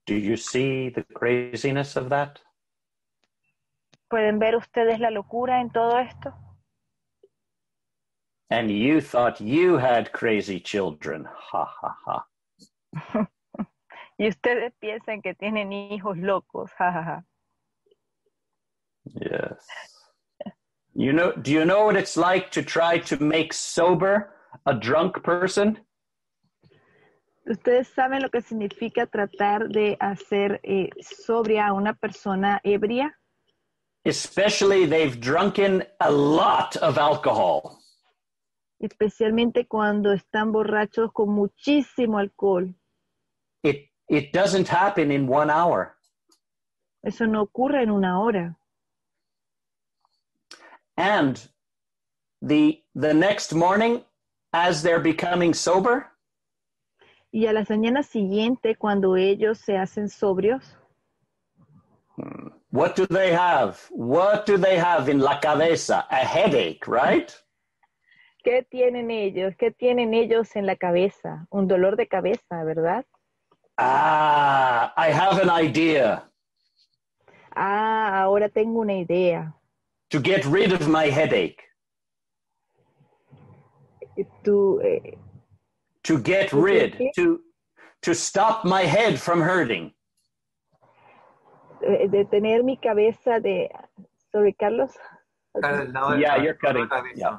Do you see the craziness of that? ¿Pueden ver ustedes la locura en todo esto? And you thought you had crazy children. Ha ha ha. Y ustedes piensan que tienen hijos locos. Ja, ja, ja. Yes. You know, do you know what it's like to try to make sober a drunk person? Ustedes saben lo que significa tratar de hacer eh, sobria a una persona ebria, Especially they've drunken a lot of alcohol. especialmente cuando están borrachos con muchísimo alcohol. It it doesn't happen in one hour. Eso no ocurre en una hora. And the the next morning, as they're becoming sober, Y a las mañanas siguientes, cuando ellos se hacen sobrios, what do they have? What do they have in la cabeza? A headache, right? ¿qué tienen ellos? ¿Qué tienen ellos en la cabeza? Un dolor de cabeza, ¿verdad? Ah, I have an idea Ah, ahora tengo una idea. to get rid of my headache. Eh, To get rid, to to stop my head from hurting. eh, de tener mi cabeza de... Sorry, Carlos. Cara del lado de Yeah, you're cutting. Yeah.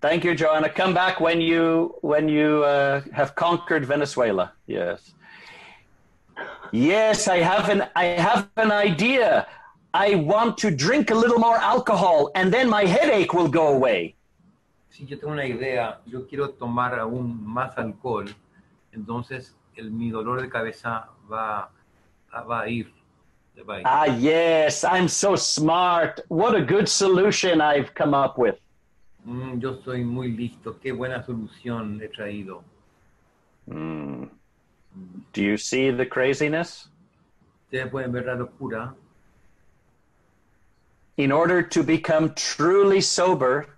Thank you, Joanna. Come back when you when you uh, have conquered Venezuela. Yes. Yes, I have an I have an idea. I want to drink a little more alcohol, and then my headache will go away. Si yo tengo una idea, yo quiero tomar aún más alcohol, entonces el, mi dolor de cabeza va, va a ir. se va a ir. Ah, yes, I'm so smart. What a good solution I've come up with. Mm, yo soy muy listo, qué buena solución he traído. Hmm. Do you see the craziness? Ustedes pueden ver la locura. In order to become truly sober,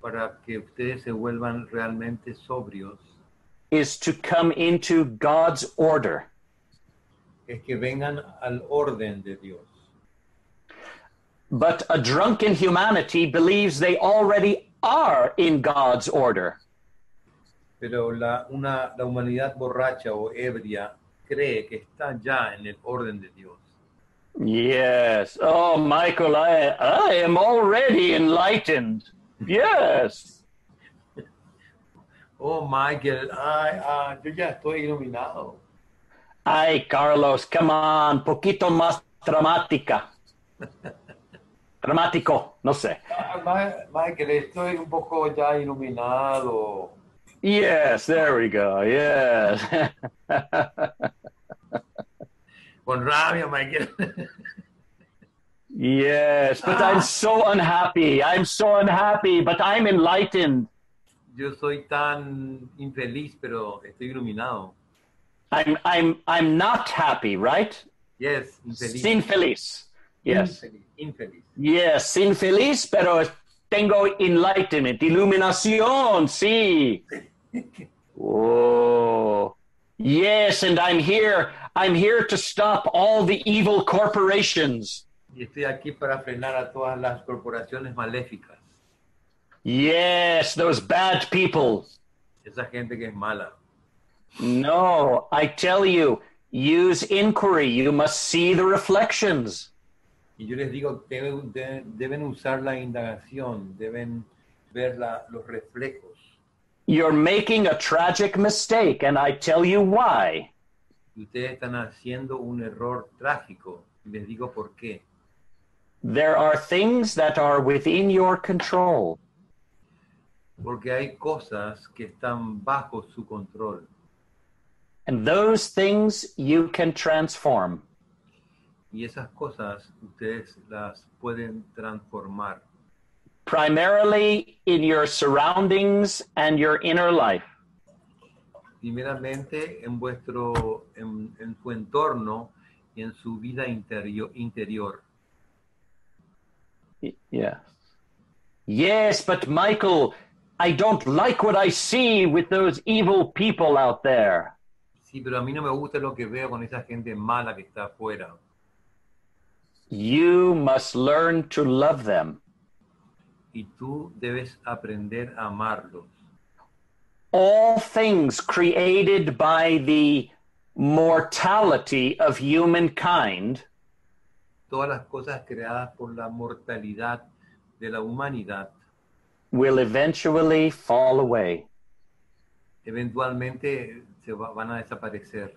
para que ustedes se vuelvan realmente sobrios, is to come into God's order. es que vengan al orden de Dios. But a drunken humanity believes they already are in God's order. Pero la, una, la humanidad borracha o ebria cree que está ya en el orden de Dios. Yes. Oh, Michael, I, I am already enlightened. Yes. Oh, Michael, ay, ah, yo ya estoy iluminado. Ay, Carlos, come on, poquito más dramática. Dramático, no sé. Ah, Michael, estoy un poco ya iluminado. Yes, there we go. Yes. Con rabia, Michael. yes, but I'm ah. so unhappy. I'm so unhappy, but I'm enlightened. Yo soy tan infeliz, pero estoy iluminado. I'm I'm I'm not happy, right? Yes, infeliz. Sin feliz. Yes. Infeliz. infeliz. Yes, sin feliz, pero tengo enlightenment, iluminación, sí. Oh. Yes, and I'm here. I'm here to stop all the evil corporations. Y estoy aquí para frenar a todas las corporaciones maléficas. Yes, those bad people. Esa gente que es mala. No, I tell you, use inquiry. You must see the reflections. Y yo les digo, deben, de- deben usar la indagación, deben ver la- los reflejos. You're making a tragic mistake, and I tell you why. Ustedes están haciendo un error trágico. Y les digo por qué. There are things that are within your control. Porque hay cosas que están bajo su control. And those things you can transform. Y esas cosas ustedes las pueden transformar, primarily in your surroundings and your inner life. primeramente en vuestro, en, en su entorno y en su vida interior, interior. Y- Yes. Yes, but Michael, I don't like what I see with those evil people out there. Sí, pero a mí no me gusta lo que veo con esa gente mala que está afuera. You must learn to love them. Y tú debes aprender a amarlos. All things created by the mortality of humankind Todas las cosas creadas por la mortalidad de la humanidad will eventually fall away. eventualmente se va- van a desaparecer.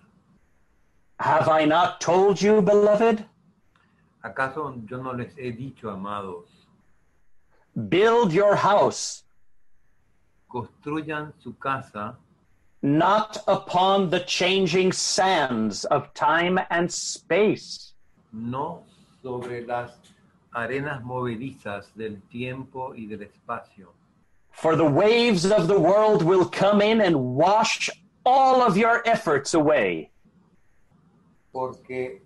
Have I not told you, beloved? ¿Acaso yo no les he dicho, amados, Build your house construyan su casa not upon the changing sands of time and space, no sobre las arenas movedizas del tiempo y del espacio? for the waves of the world will come in and wash all of your efforts away. Porque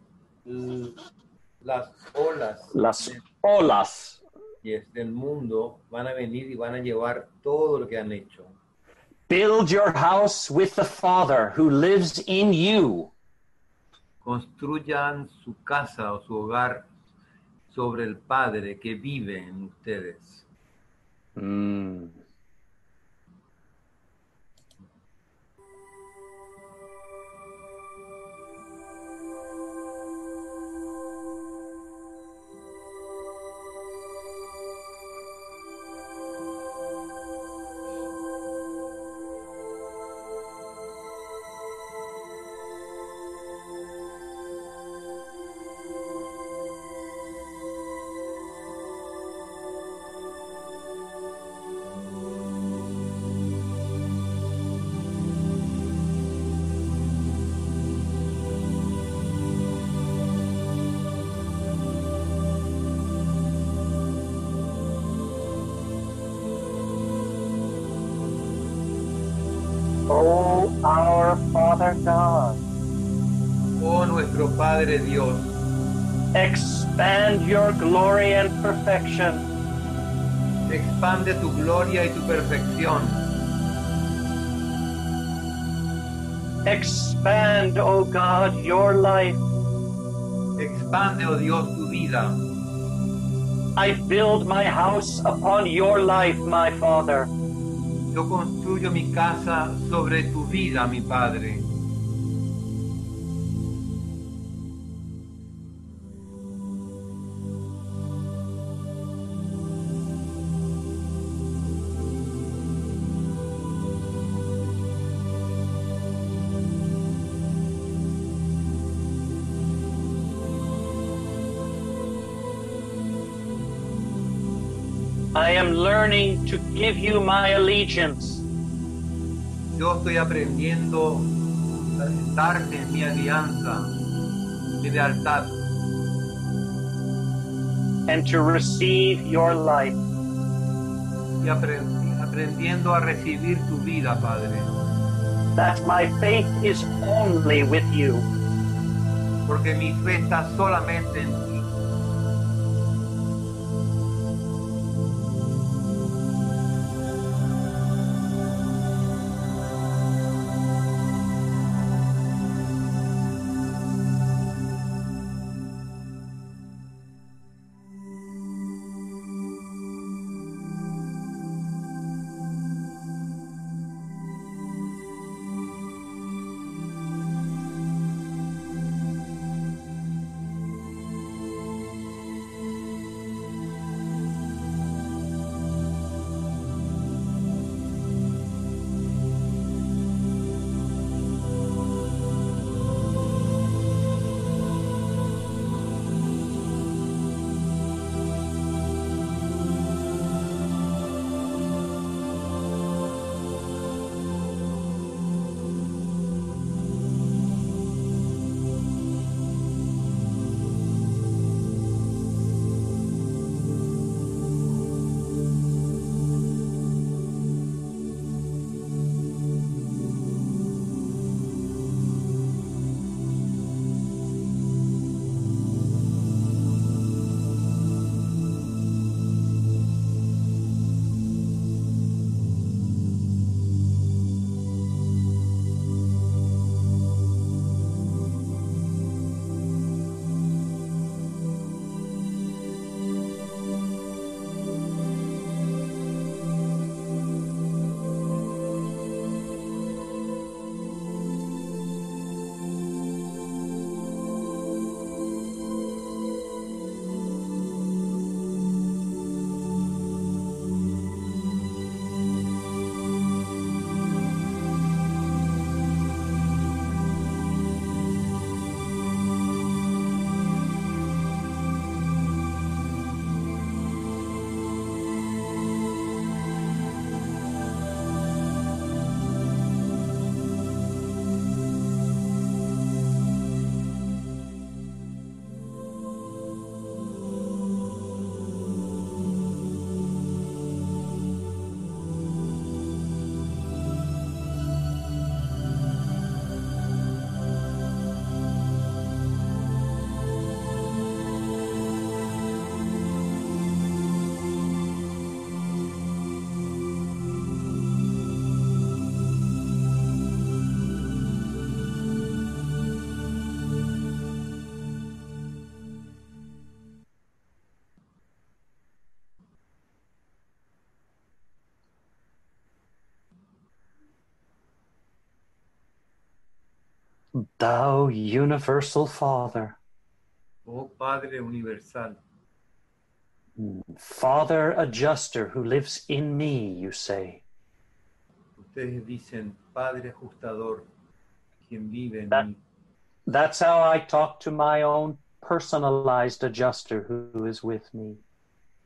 las olas Las de- olas yes, del mundo van a venir y van a llevar todo lo que han hecho. Build your house with the Father who lives in you. Construyan su casa o su hogar sobre el Padre que vive en ustedes. Mm. Dios, expand your glory and perfection expande tu gloria y tu perfección. Expand, O God, your life. Expande, oh Dios, tu vida. I build my house upon your life, my Father. Yo construyo mi casa sobre tu vida, mi Padre. Learning to give you my allegiance. Yo estoy aprendiendo a darte mi alianza, mi lealtad and to receive your life. y aprendi- aprendiendo a recibir tu vida, Padre. That my faith is only with you. Porque mi fe está solamente en ti. Thou universal Father, Oh Padre Universal, Father adjuster who lives in me, you say. ustedes dicen Padre Ajustador, quien vive en That- mí. That's how I talk to my own personalized adjuster who is with me.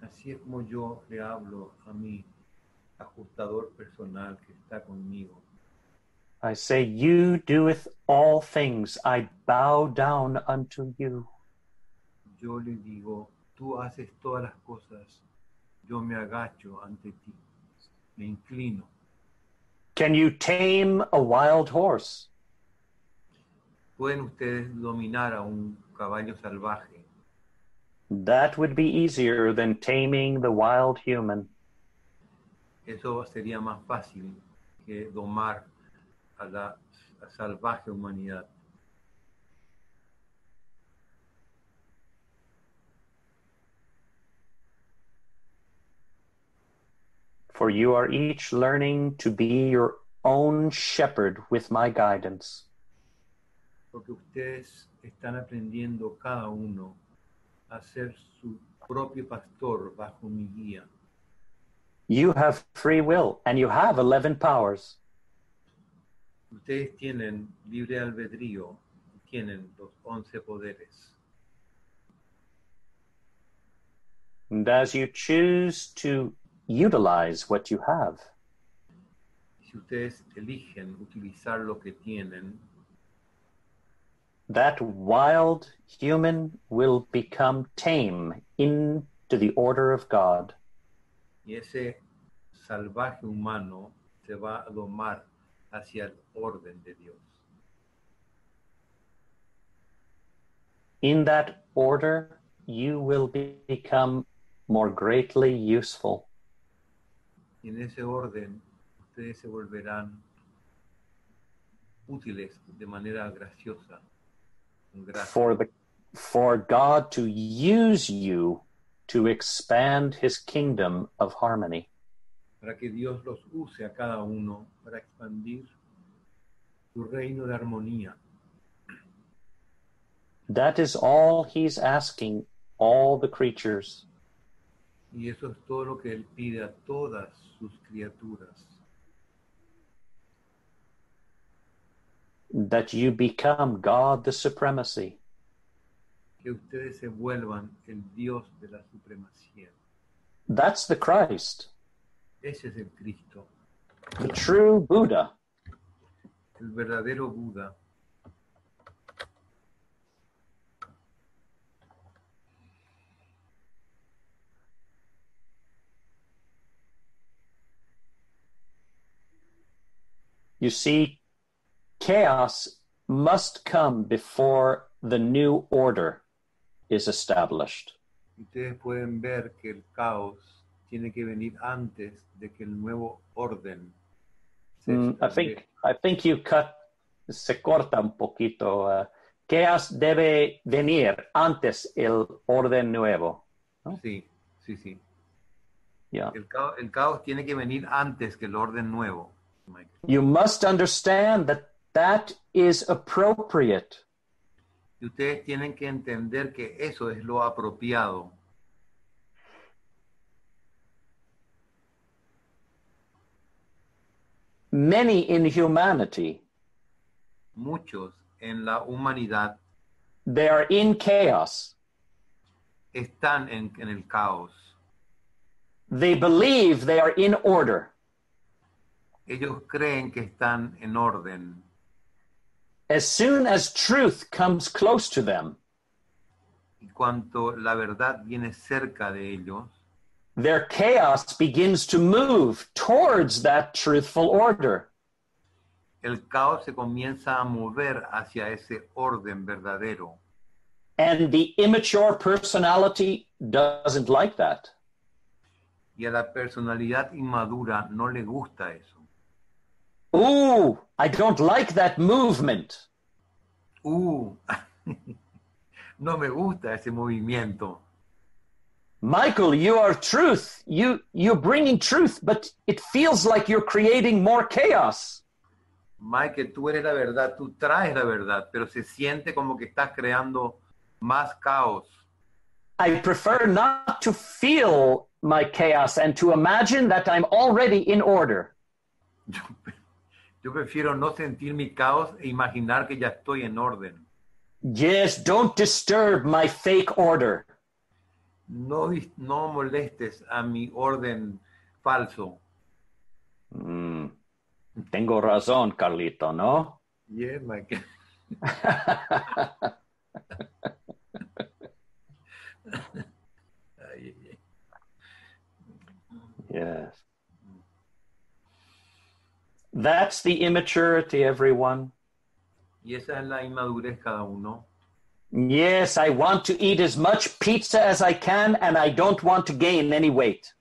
Así es como yo le hablo a mi ajustador personal que está conmigo. I say, You doeth all things. I bow down unto you. Yo le digo, tú haces todas las cosas, yo me agacho ante ti, me inclino. Can you tame a wild horse? ¿Pueden ustedes dominar a un caballo salvaje? That would be easier than taming the wild human. Eso sería más fácil que domar a la salvaje humanidad. For you are each learning to be your own shepherd with my guidance. Porque ustedes están aprendiendo cada uno a ser su propio pastor bajo mi guía. You have free will and you have 11 powers. Ustedes tienen libre albedrío tienen los once poderes. And as you choose to utilize what you have, Si ustedes eligen utilizar lo que tienen, that wild human will become tame into the order of God. y ese salvaje humano se va a domar hacia el orden de Dios. In that order, you will be- become more greatly useful. Y en ese orden, ustedes se volverán útiles de manera graciosa. gracia, for the for God to use you to expand his kingdom of harmony. Para que Dios los use a cada uno para expandir su reino de armonía. That is all he's asking all the creatures. Y eso es todo lo que Él pide a todas sus criaturas. That you become God the supremacy. Que ustedes se vuelvan el Dios de la supremacía. That's the Christ, Ese es el Cristo, the true Buddha. el verdadero Buda. You see, chaos must come before the new order is established. Ustedes pueden ver que el caos tiene que venir antes de que el nuevo orden se Mm, I think I think you cut se corta un poquito. Uh, chaos debe venir antes el orden nuevo. Sí, sí, sí. Yeah. El caos, el caos tiene que venir antes que el orden nuevo. Mike. You must understand that that is appropriate. Y ustedes tienen que entender que eso es lo apropiado. Many in humanity, Muchos en la humanidad they are in chaos. están en, en el caos. They believe they are in order. Ellos creen que están en orden. As soon as truth comes close to them, Y cuanto la verdad viene cerca de ellos, their chaos begins to move towards that truthful order. el caos se comienza a mover hacia ese orden verdadero. And the immature personality doesn't like that. Y a la personalidad inmadura no le gusta eso. Ooh, I don't like that movement. Uh, no me gusta ese movimiento. Michael, you are truth. You you're bringing truth, but it feels like you're creating more chaos. Mike, tú eres la verdad, tú traes la verdad, pero se siente como que estás creando más caos. I prefer not to feel my chaos and to imagine that I'm already in order. Yo, yo prefiero no sentir mi caos e imaginar que ya estoy en orden. Yes, don't disturb my fake order. No, no molestes a mi orden falso. Mm, tengo razón, Carlito, ¿no? Yeah, Mike. Yes. That's the immaturity, everyone. Y esa es la inmadurez cada uno. Yes, I want to eat as much pizza as I can, and I don't want to gain any weight.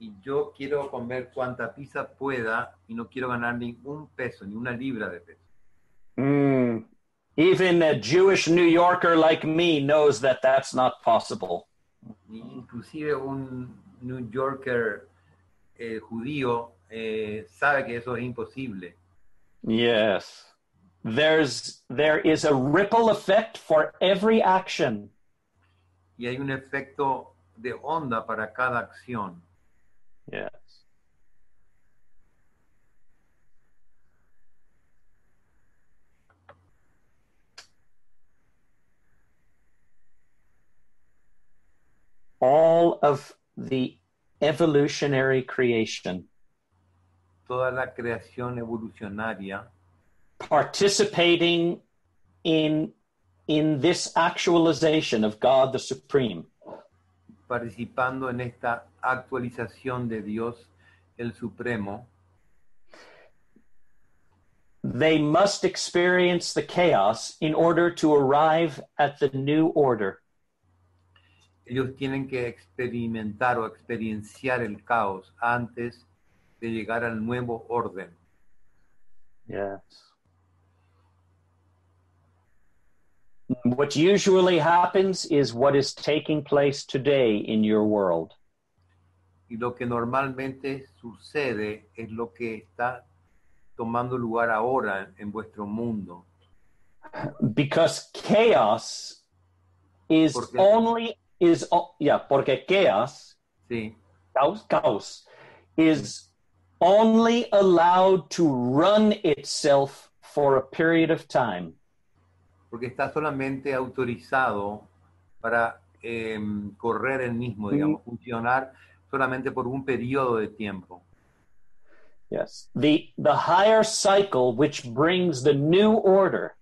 Y yo quiero comer cuanta pizza pueda y no quiero ganar ni un peso, ni una libra de peso. Mm, even a Jewish New Yorker like me knows that that's not possible. Inclusive un New Yorker eh, judío eh, sabe que eso es imposible. Yes. There's there is a ripple effect for every action. Y hay un efecto de onda para cada acción. Yes. All of the evolutionary creation Toda la creación evolucionaria participating in in this actualization of God the Supreme participando en esta actualización de Dios el Supremo, they must experience the chaos in order to arrive at the new order. ellos tienen que experimentar o experienciar el caos antes de llegar al nuevo orden. Yes. What usually happens is what is taking place today in your world. Y lo que normalmente sucede es lo que está tomando lugar ahora en vuestro mundo. Because chaos is Porque- only is yeah, porque chaos, Sí, chaos, chaos is only allowed to run itself for a period of time. Porque está solamente autorizado para em, correr el mismo, digamos, funcionar solamente por un periodo de tiempo. Yes. The the higher cycle which brings the new order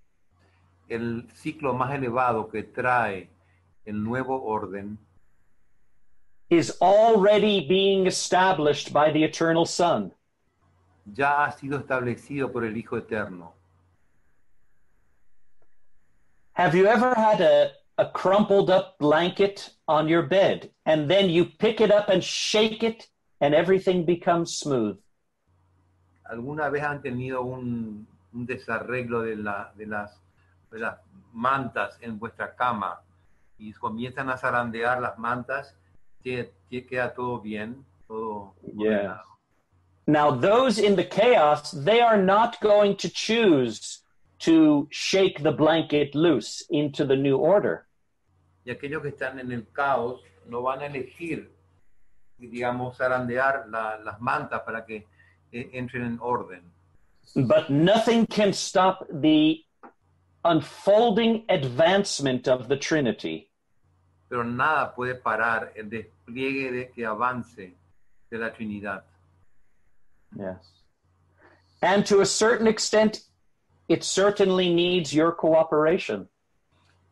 El ciclo más elevado que trae el nuevo orden is already being established by the eternal Son. ya ha sido establecido por el Hijo Eterno. Have you ever had a, a crumpled up blanket on your bed and then you pick it up and shake it and everything becomes smooth? ¿Alguna vez han tenido un, un desarreglo de, la- de las, de las mantas en vuestra cama y comienzan a zarandear las mantas? ¿Te, te queda todo bien? Todo Yeah. Now, those in the chaos, they are not going to choose to shake the blanket loose into the new order. Y aquellos que están en el caos no van a elegir, digamos, zarandear la- las mantas para que eh, entren en orden. But nothing can stop the unfolding advancement of the Trinity. Pero nada puede parar el despliegue de que avance de la Trinidad. Yes. And to a certain extent, it certainly needs your cooperation.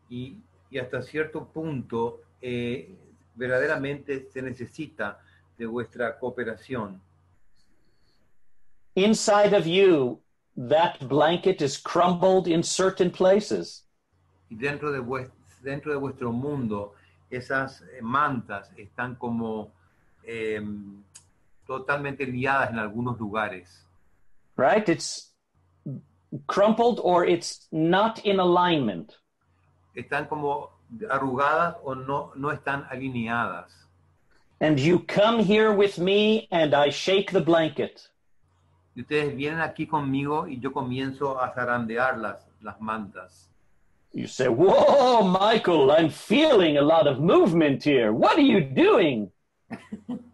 y, y hasta cierto punto eh, verdaderamente se necesita de vuestra cooperación. Inside of you, that blanket is crumbled in certain places. Y dentro de, vues- dentro de vuestro mundo, esas eh, mantas están como eh, totalmente liadas en algunos lugares. right? It's crumpled or it's not in alignment. Están como arrugadas o no, no están alineadas. And you come here with me and I shake the blanket. Y ustedes vienen aquí conmigo y yo comienzo a zarandear las, las mantas. You say, Whoa, Michael, I'm feeling a lot of movement here. What are you doing?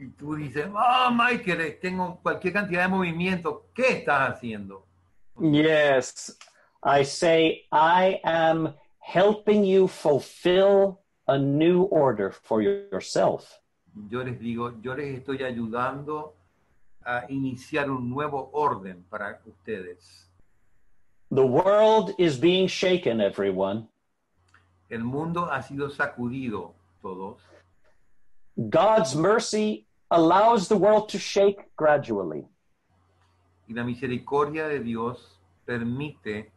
Y tú dices, oh, Michael, tengo cualquier cantidad de movimiento. ¿Qué estás haciendo? Yes, I say, I am helping you fulfill a new order for yourself. Yo les digo, yo les estoy ayudando a iniciar un nuevo orden para ustedes. The world is being shaken, everyone. El mundo ha sido sacudido, todos. God's mercy allows the world to shake gradually. Y la misericordia de Dios permite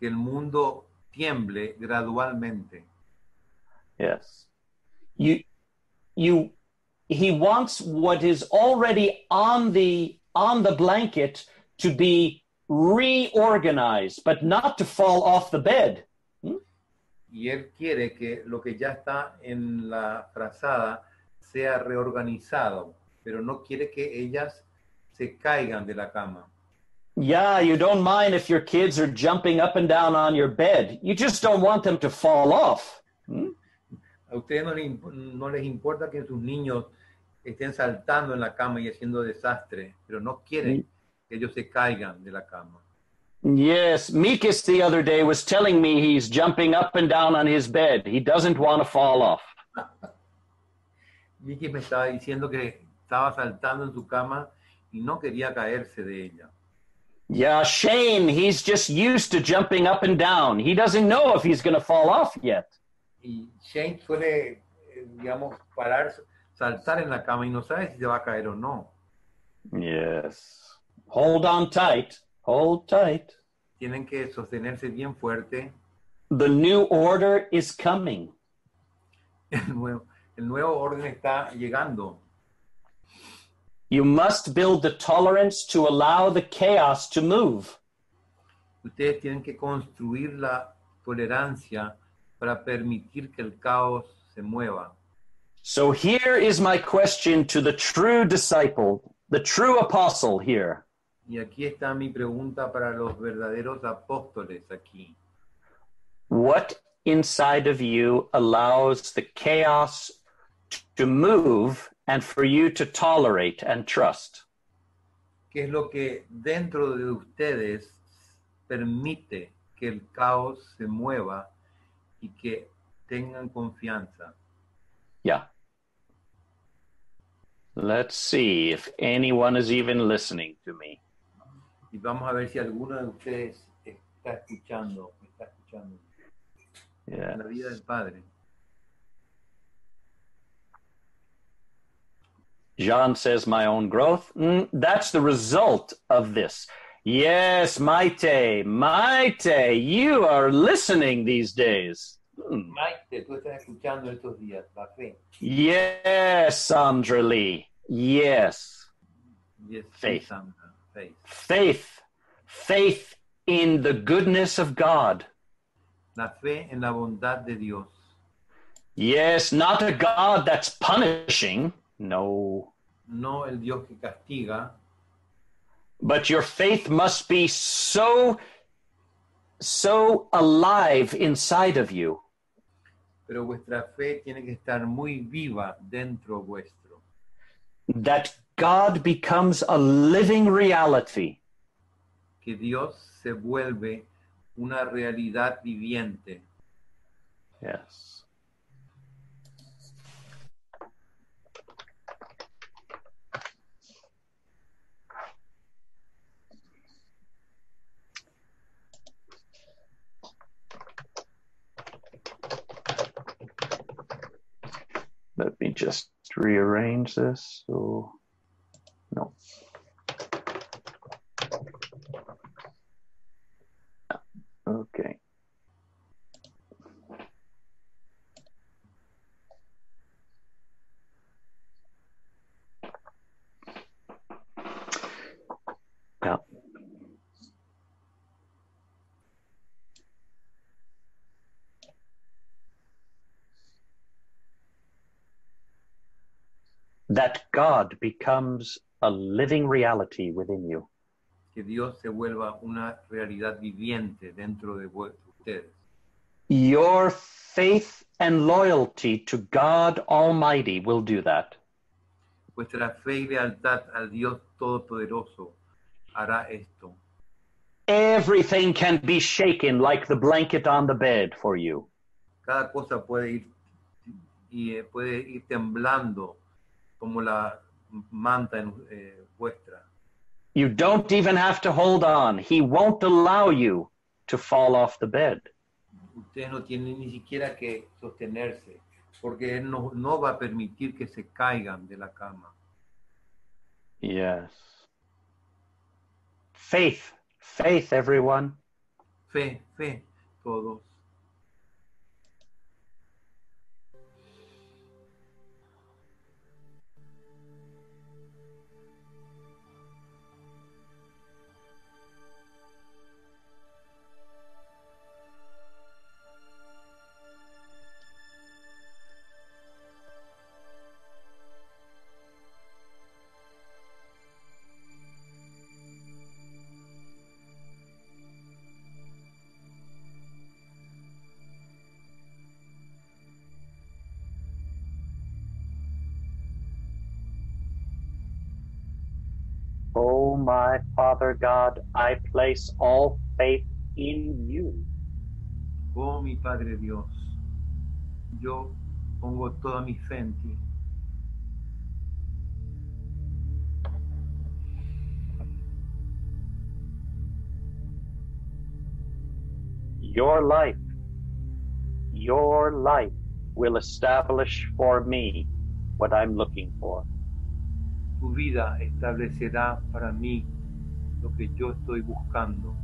que el mundo tiemble gradualmente. Yes. You you he wants what is already on the on the blanket to be reorganized, but not to fall off the bed. Hmm? Y Él quiere que lo que ya está en la frazada sea reorganizado, pero no quiere que ellas se caigan de la cama. Yeah, you don't mind if your kids are jumping up and down on your bed. You just don't want them to fall off. Hmm? A ustedes no, le imp- no les importa que sus niños estén saltando en la cama y haciendo desastre, pero no quieren que ellos se caigan de la cama. Yes, Mikis the other day was telling me he's jumping up and down on his bed. He doesn't want to fall off. Vicky me estaba diciendo que estaba saltando en su cama y no quería caerse de ella. Yeah, Shane, he's just used to jumping up and down. He doesn't know if he's going to fall off yet. Y Shane suele, eh, digamos, parar, saltar en la cama y no sabe si se va a caer o no. Yes. Hold on tight. Hold tight. Tienen que sostenerse bien fuerte. The new order is coming. El nuevo, el nuevo orden está llegando. You must build the tolerance to allow the chaos to move. Ustedes tienen que construir la tolerancia para permitir que el caos se mueva. So here is my question to the true disciple, the true apostle here. Y aquí está mi pregunta para los verdaderos apóstoles aquí. What inside of you allows the chaos to move and for you to tolerate and trust? ¿Qué es lo que dentro de ustedes permite que el caos se mueva y que tengan confianza? Yeah. Let's see if anyone is even listening to me. Y vamos a ver si alguno de ustedes está escuchando, está escuchando Yeah. la vida del Padre. Jean says, my own growth. Mm, that's the result of this. Yes, Maite, Maite, you are listening these days. Mm. Maite, tú estás escuchando estos días, la fe. Yes, Sandra Lee. Yes. Yes, Faith. Sandra, faith. Faith. Faith in the goodness of God. La fe en la bondad de Dios. Yes, not a God that's punishing. No. No el Dios que castiga, But your faith must be so, so alive inside of you pero vuestra fe tiene que estar muy viva dentro vuestro. that God becomes a living reality. Que Dios se vuelve una realidad viviente. Yes. Let me just rearrange this. So, no. Okay. Yeah. That God becomes a living reality within you. Que Dios se vuelva una realidad viviente dentro de ustedes. Your faith and loyalty to God Almighty will do that. Vuestra fe y lealtad al Dios Todopoderoso hará esto. Everything can be shaken like the blanket on the bed for you. Cada cosa puede ir y eh, puede ir temblando como la manta en, eh, vuestra. You don't even have to hold on. He won't allow you to fall off the bed. Ustedes no tienen ni siquiera que sostenerse, porque Él no, no va a permitir que se caigan de la cama. Yes. Faith, faith, everyone. Fe, fe, todos. I place all faith in you. Oh mi Padre Dios, yo pongo toda mi fe en ti. Your life, your life will establish for me what I'm looking for. Tu vida establecerá para mí lo que yo estoy buscando.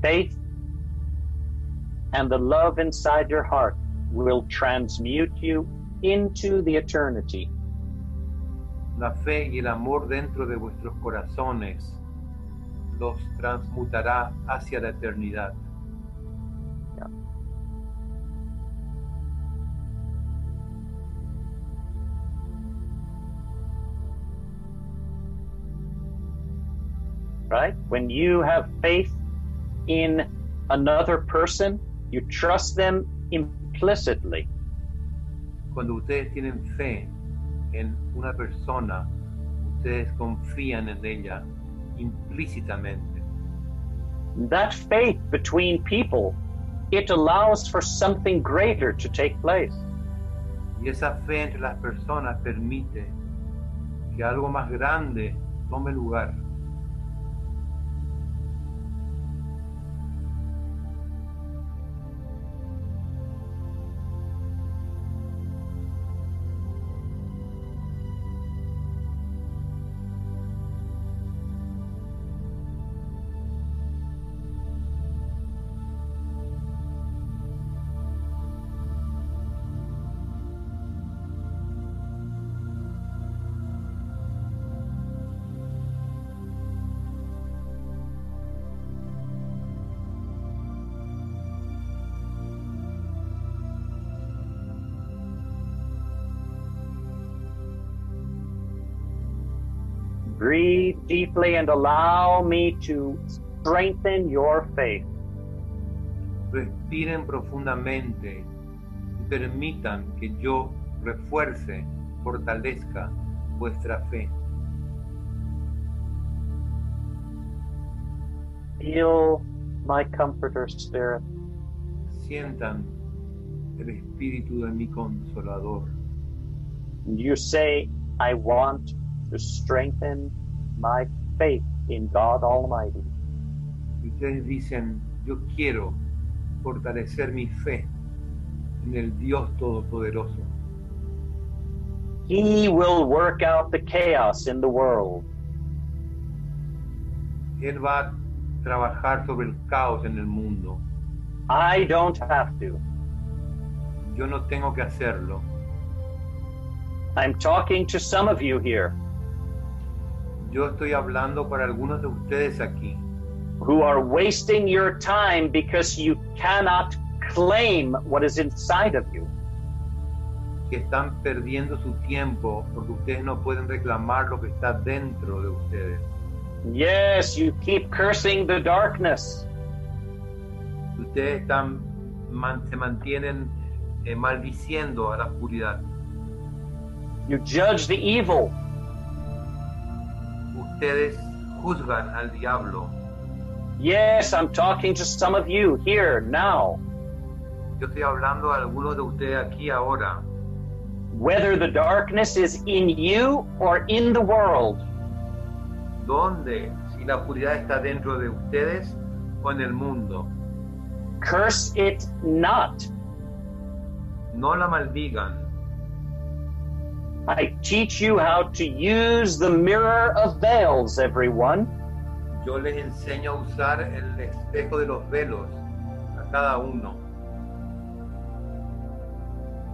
Faith and the love inside your heart will transmute you into the eternity. La fe y el amor dentro de vuestros corazones los transmutará hacia la eternidad. right? When you have faith in another person, you trust them implicitly. Cuando ustedes tienen fe en una persona, ustedes confían en ella implícitamente. That faith between people, it allows for something greater to take place. Y esa fe entre las personas permite que algo más grande tome lugar. Deeply and allow me to strengthen your faith. Respiren profundamente y permitan que yo refuerce, fortalezca vuestra fe. Feel my comforter spirit. Sientan el espíritu de mi consolador. You say, I want to strengthen my faith in God Almighty. Y ustedes dicen, yo quiero fortalecer mi fe en el Dios Todopoderoso. He will work out the chaos in the world. Él va a trabajar sobre el caos en el mundo. I don't have to. Yo no tengo que hacerlo. I'm talking to some of you here Yo estoy hablando para algunos de ustedes aquí who are wasting your time because you cannot claim what is inside of you. que están perdiendo su tiempo porque ustedes no pueden reclamar lo que está dentro de ustedes. Yes, you keep cursing the darkness. Ustedes están, man- se mantienen eh, maldiciendo a la oscuridad. You judge the evil. Ustedes juzgan al diablo. Yes, I'm talking to some of you here now. Yo estoy hablando a algunos de ustedes aquí ahora. Whether the darkness is in you or in the world, ¿Dónde? Si la oscuridad está dentro de ustedes o en el mundo. curse it not. No la maldigan. I teach you how to use the mirror of veils, everyone. Yo les enseño a usar el espejo de los velos a cada uno.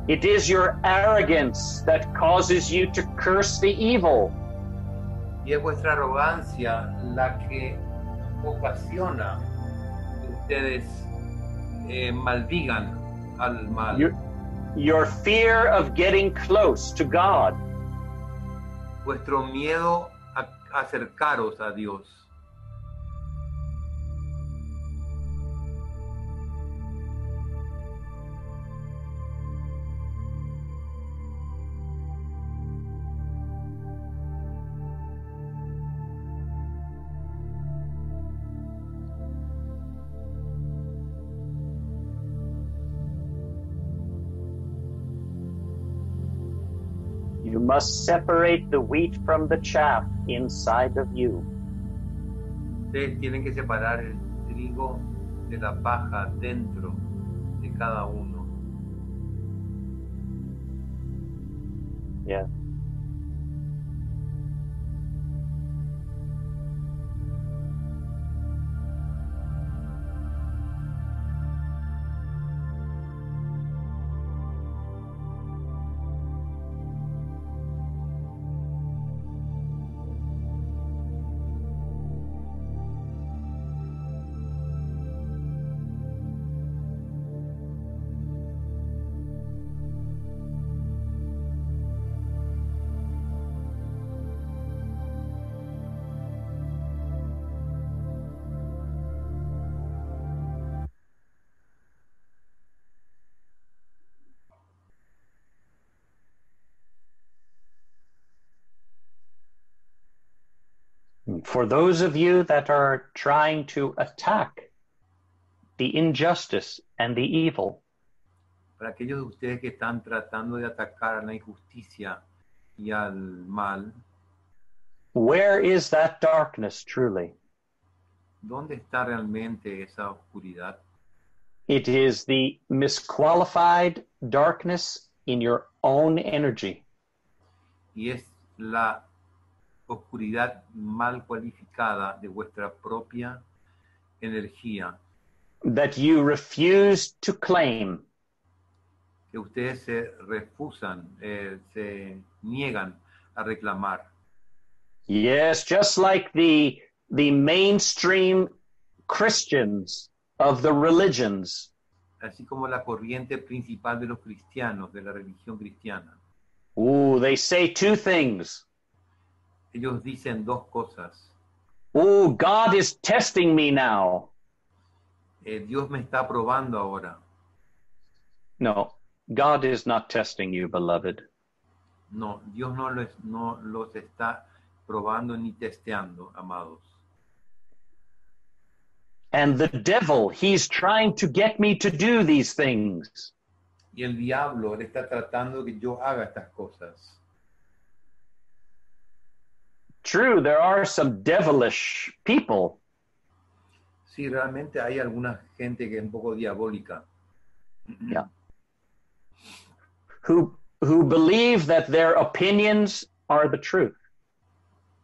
It is your arrogance that causes you to curse the evil. Y es vuestra arrogancia la que ocasiona que ustedes eh, maldigan al mal. Your, your fear of getting close to God. Vuestro miedo a acercaros a Dios. Must separate the wheat from the chaff inside of you. Ustedes tienen que separar el trigo de la paja dentro de cada uno. Yeah. For those of you that are trying to attack the injustice and the evil, Para aquellos de ustedes que están tratando de atacar a la injusticia y al mal, where is that darkness truly? ¿dónde está realmente esa oscuridad? It is the misqualified darkness in your own energy. Y es la oscuridad mal cualificada de vuestra propia energía that you refuse to claim. que ustedes se refusan, eh, se niegan a reclamar. Yes, just like the the mainstream Christians of the religions, Así como la corriente principal de los cristianos, de la religión cristiana. ooh, they say two things. Ellos dicen dos cosas. Ooh, God is testing me now. Eh, Dios me está probando ahora. No, God is not testing you, beloved. No, Dios no los, no los está probando ni testeando, amados. And the devil, he's trying to get me to do these things. Y el diablo le está tratando que yo haga estas cosas. True, there are some devilish people, Sí, realmente hay alguna gente que es un poco diabólica. Yeah. who who believe that their opinions are the truth.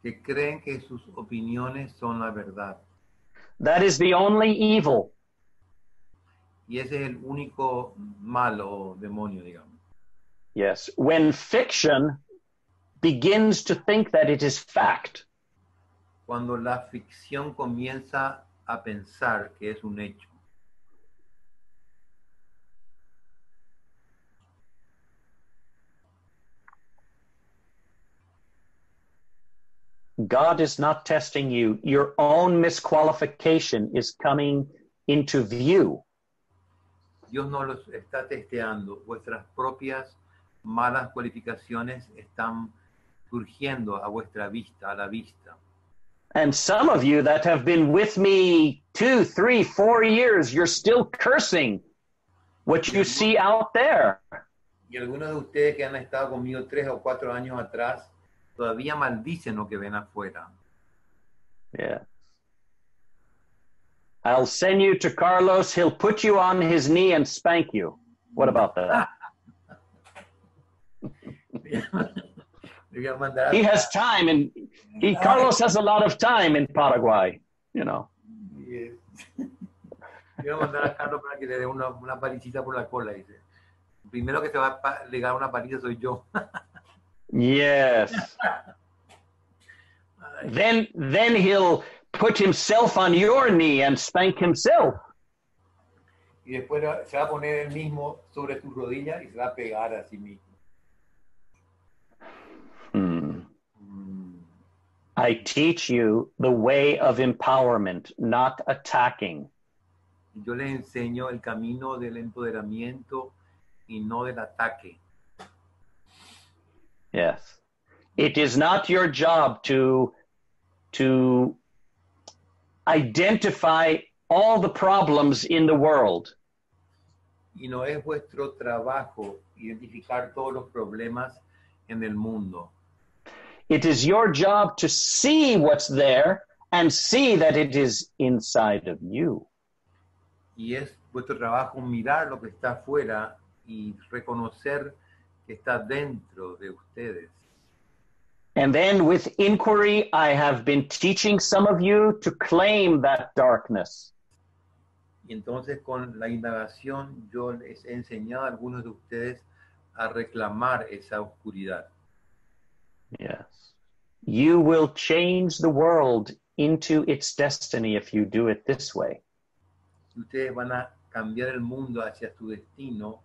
Que creen que sus opiniones son la verdad. That is the only evil. Y ese es el único o demonio, digamos. Yes. When fiction begins to think that it is fact. Cuando la ficción comienza a pensar que es un hecho. God is not testing you. Your own misqualification is coming into view. Dios no los está testeando. Vuestras propias malas cualificaciones están surgiendo a vuestra vista, a la vista. And some of you that have been with me two, three, four years, you're still cursing what you see out there. Y algunos de ustedes que han estado conmigo tres o cuatro años atrás todavía maldicen lo que ven afuera. Yeah. I'll send you to Carlos. He'll put you on his knee and spank you. What about that? Le voy a mandar He has time, and he Carlos has a lot of time in Paraguay. You know. Yes. Voy a mandar a Carlos para que le dé una, una palicita por la cola. Dice. Primero que se va a legar una paliza soy yo. Yes. then then he'll put himself on your knee and spank himself. Y después se va a poner él mismo sobre tus rodillas y se va a pegar a sí mismo. Hmm. Mm. I teach you the way of empowerment, not attacking. Yo les enseño el camino del empoderamiento y no del ataque. Yes. It is not your job to to identify all the problems in the world. Y no es vuestro trabajo identificar todos los problemas en el mundo. It is your job to see what's there and see that it is inside of you. Y es vuestro trabajo mirar lo que está afuera y reconocer que está dentro de ustedes. And then with inquiry, I have been teaching some of you to claim that darkness. Y entonces con la indagación yo les he enseñado a algunos de ustedes a reclamar esa oscuridad. Yes. You will change the world into its destiny if you do it this way. Ustedes van a cambiar el mundo hacia su destino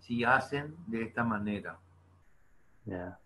si hacen de esta manera. Yes.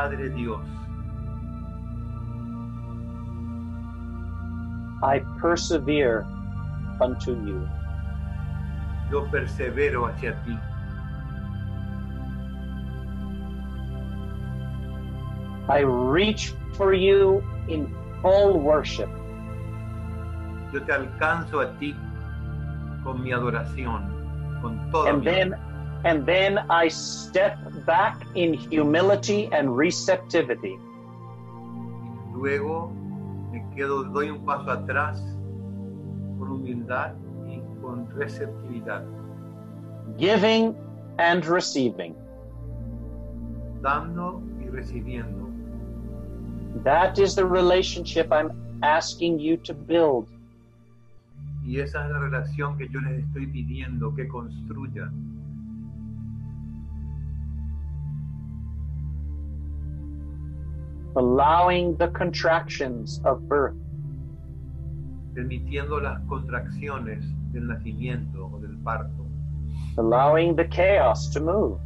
Padre Dios, I persevere unto you. yo persevero hacia ti. I reach for you in full worship. Yo te alcanzo a ti con mi adoración, con toda And mi then and then I step back in humility and receptivity. Luego me quedo, doy un paso atrás con humildad y con receptividad, giving and receiving. dando y recibiendo. That is the relationship I'm asking you to build. Y esa es la relación que yo les estoy pidiendo que construyan. Allowing the contractions of birth, permitiendo las contracciones del nacimiento o del parto, allowing the chaos to move,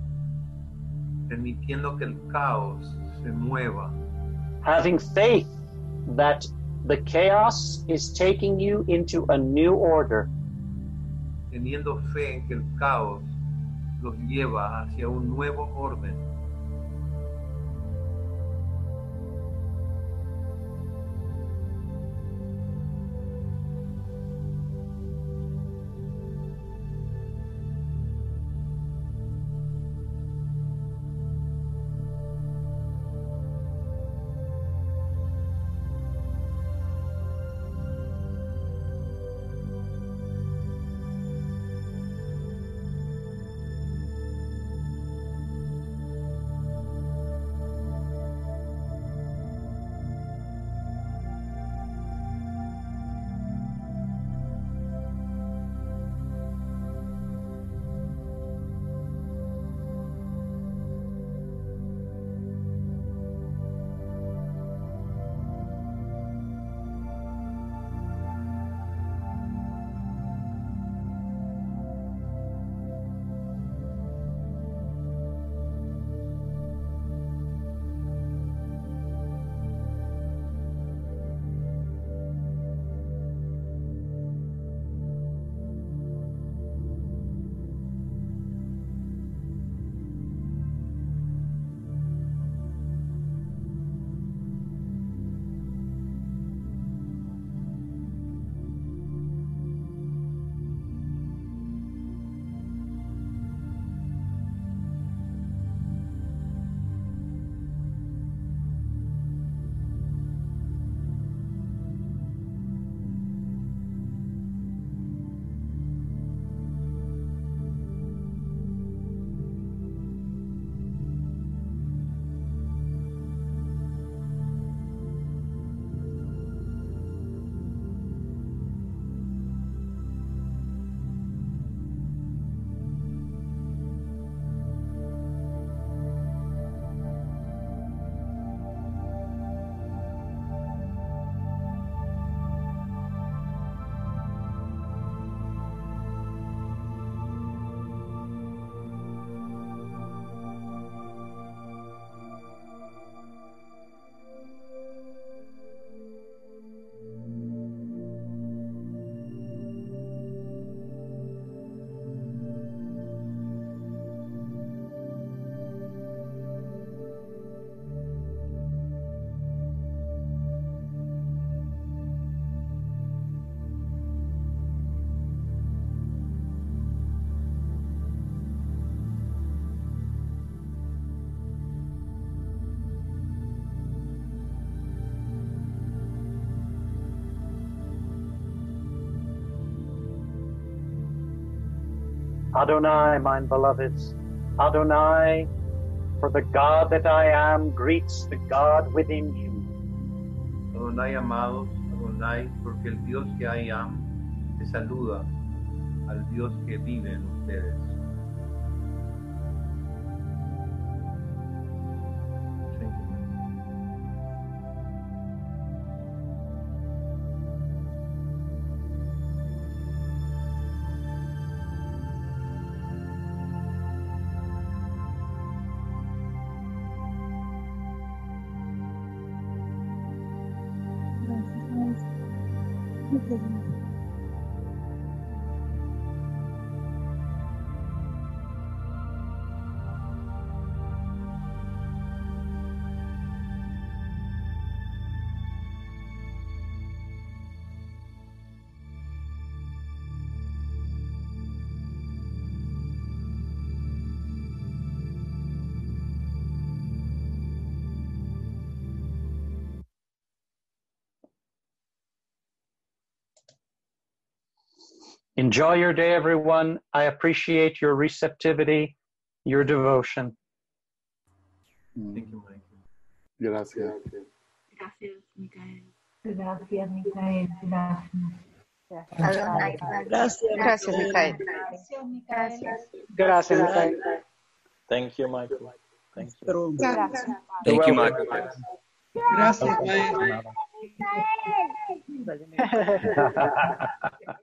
permitiendo que el caos se mueva, having faith that the chaos is taking you into a new order, teniendo fe en que el caos los lleva hacia un nuevo orden. Adonai, mine beloveds, Adonai, for the God that I am greets the God within you. Adonai amados, Adonai, porque el Dios que I am te saluda al Dios que vive en ustedes. Enjoy your day, everyone. I appreciate your receptivity, your devotion. Thank you, Michael. Gracias. Gracias, Micael. Gracias, Micael. Gracias. Gracias. Gracias, Micael. Gracias, Micael. Gracias, Micael. Thank you, Michael. Thank you. Pronto. Thank you, Michael. Gracias, Micael. Vale,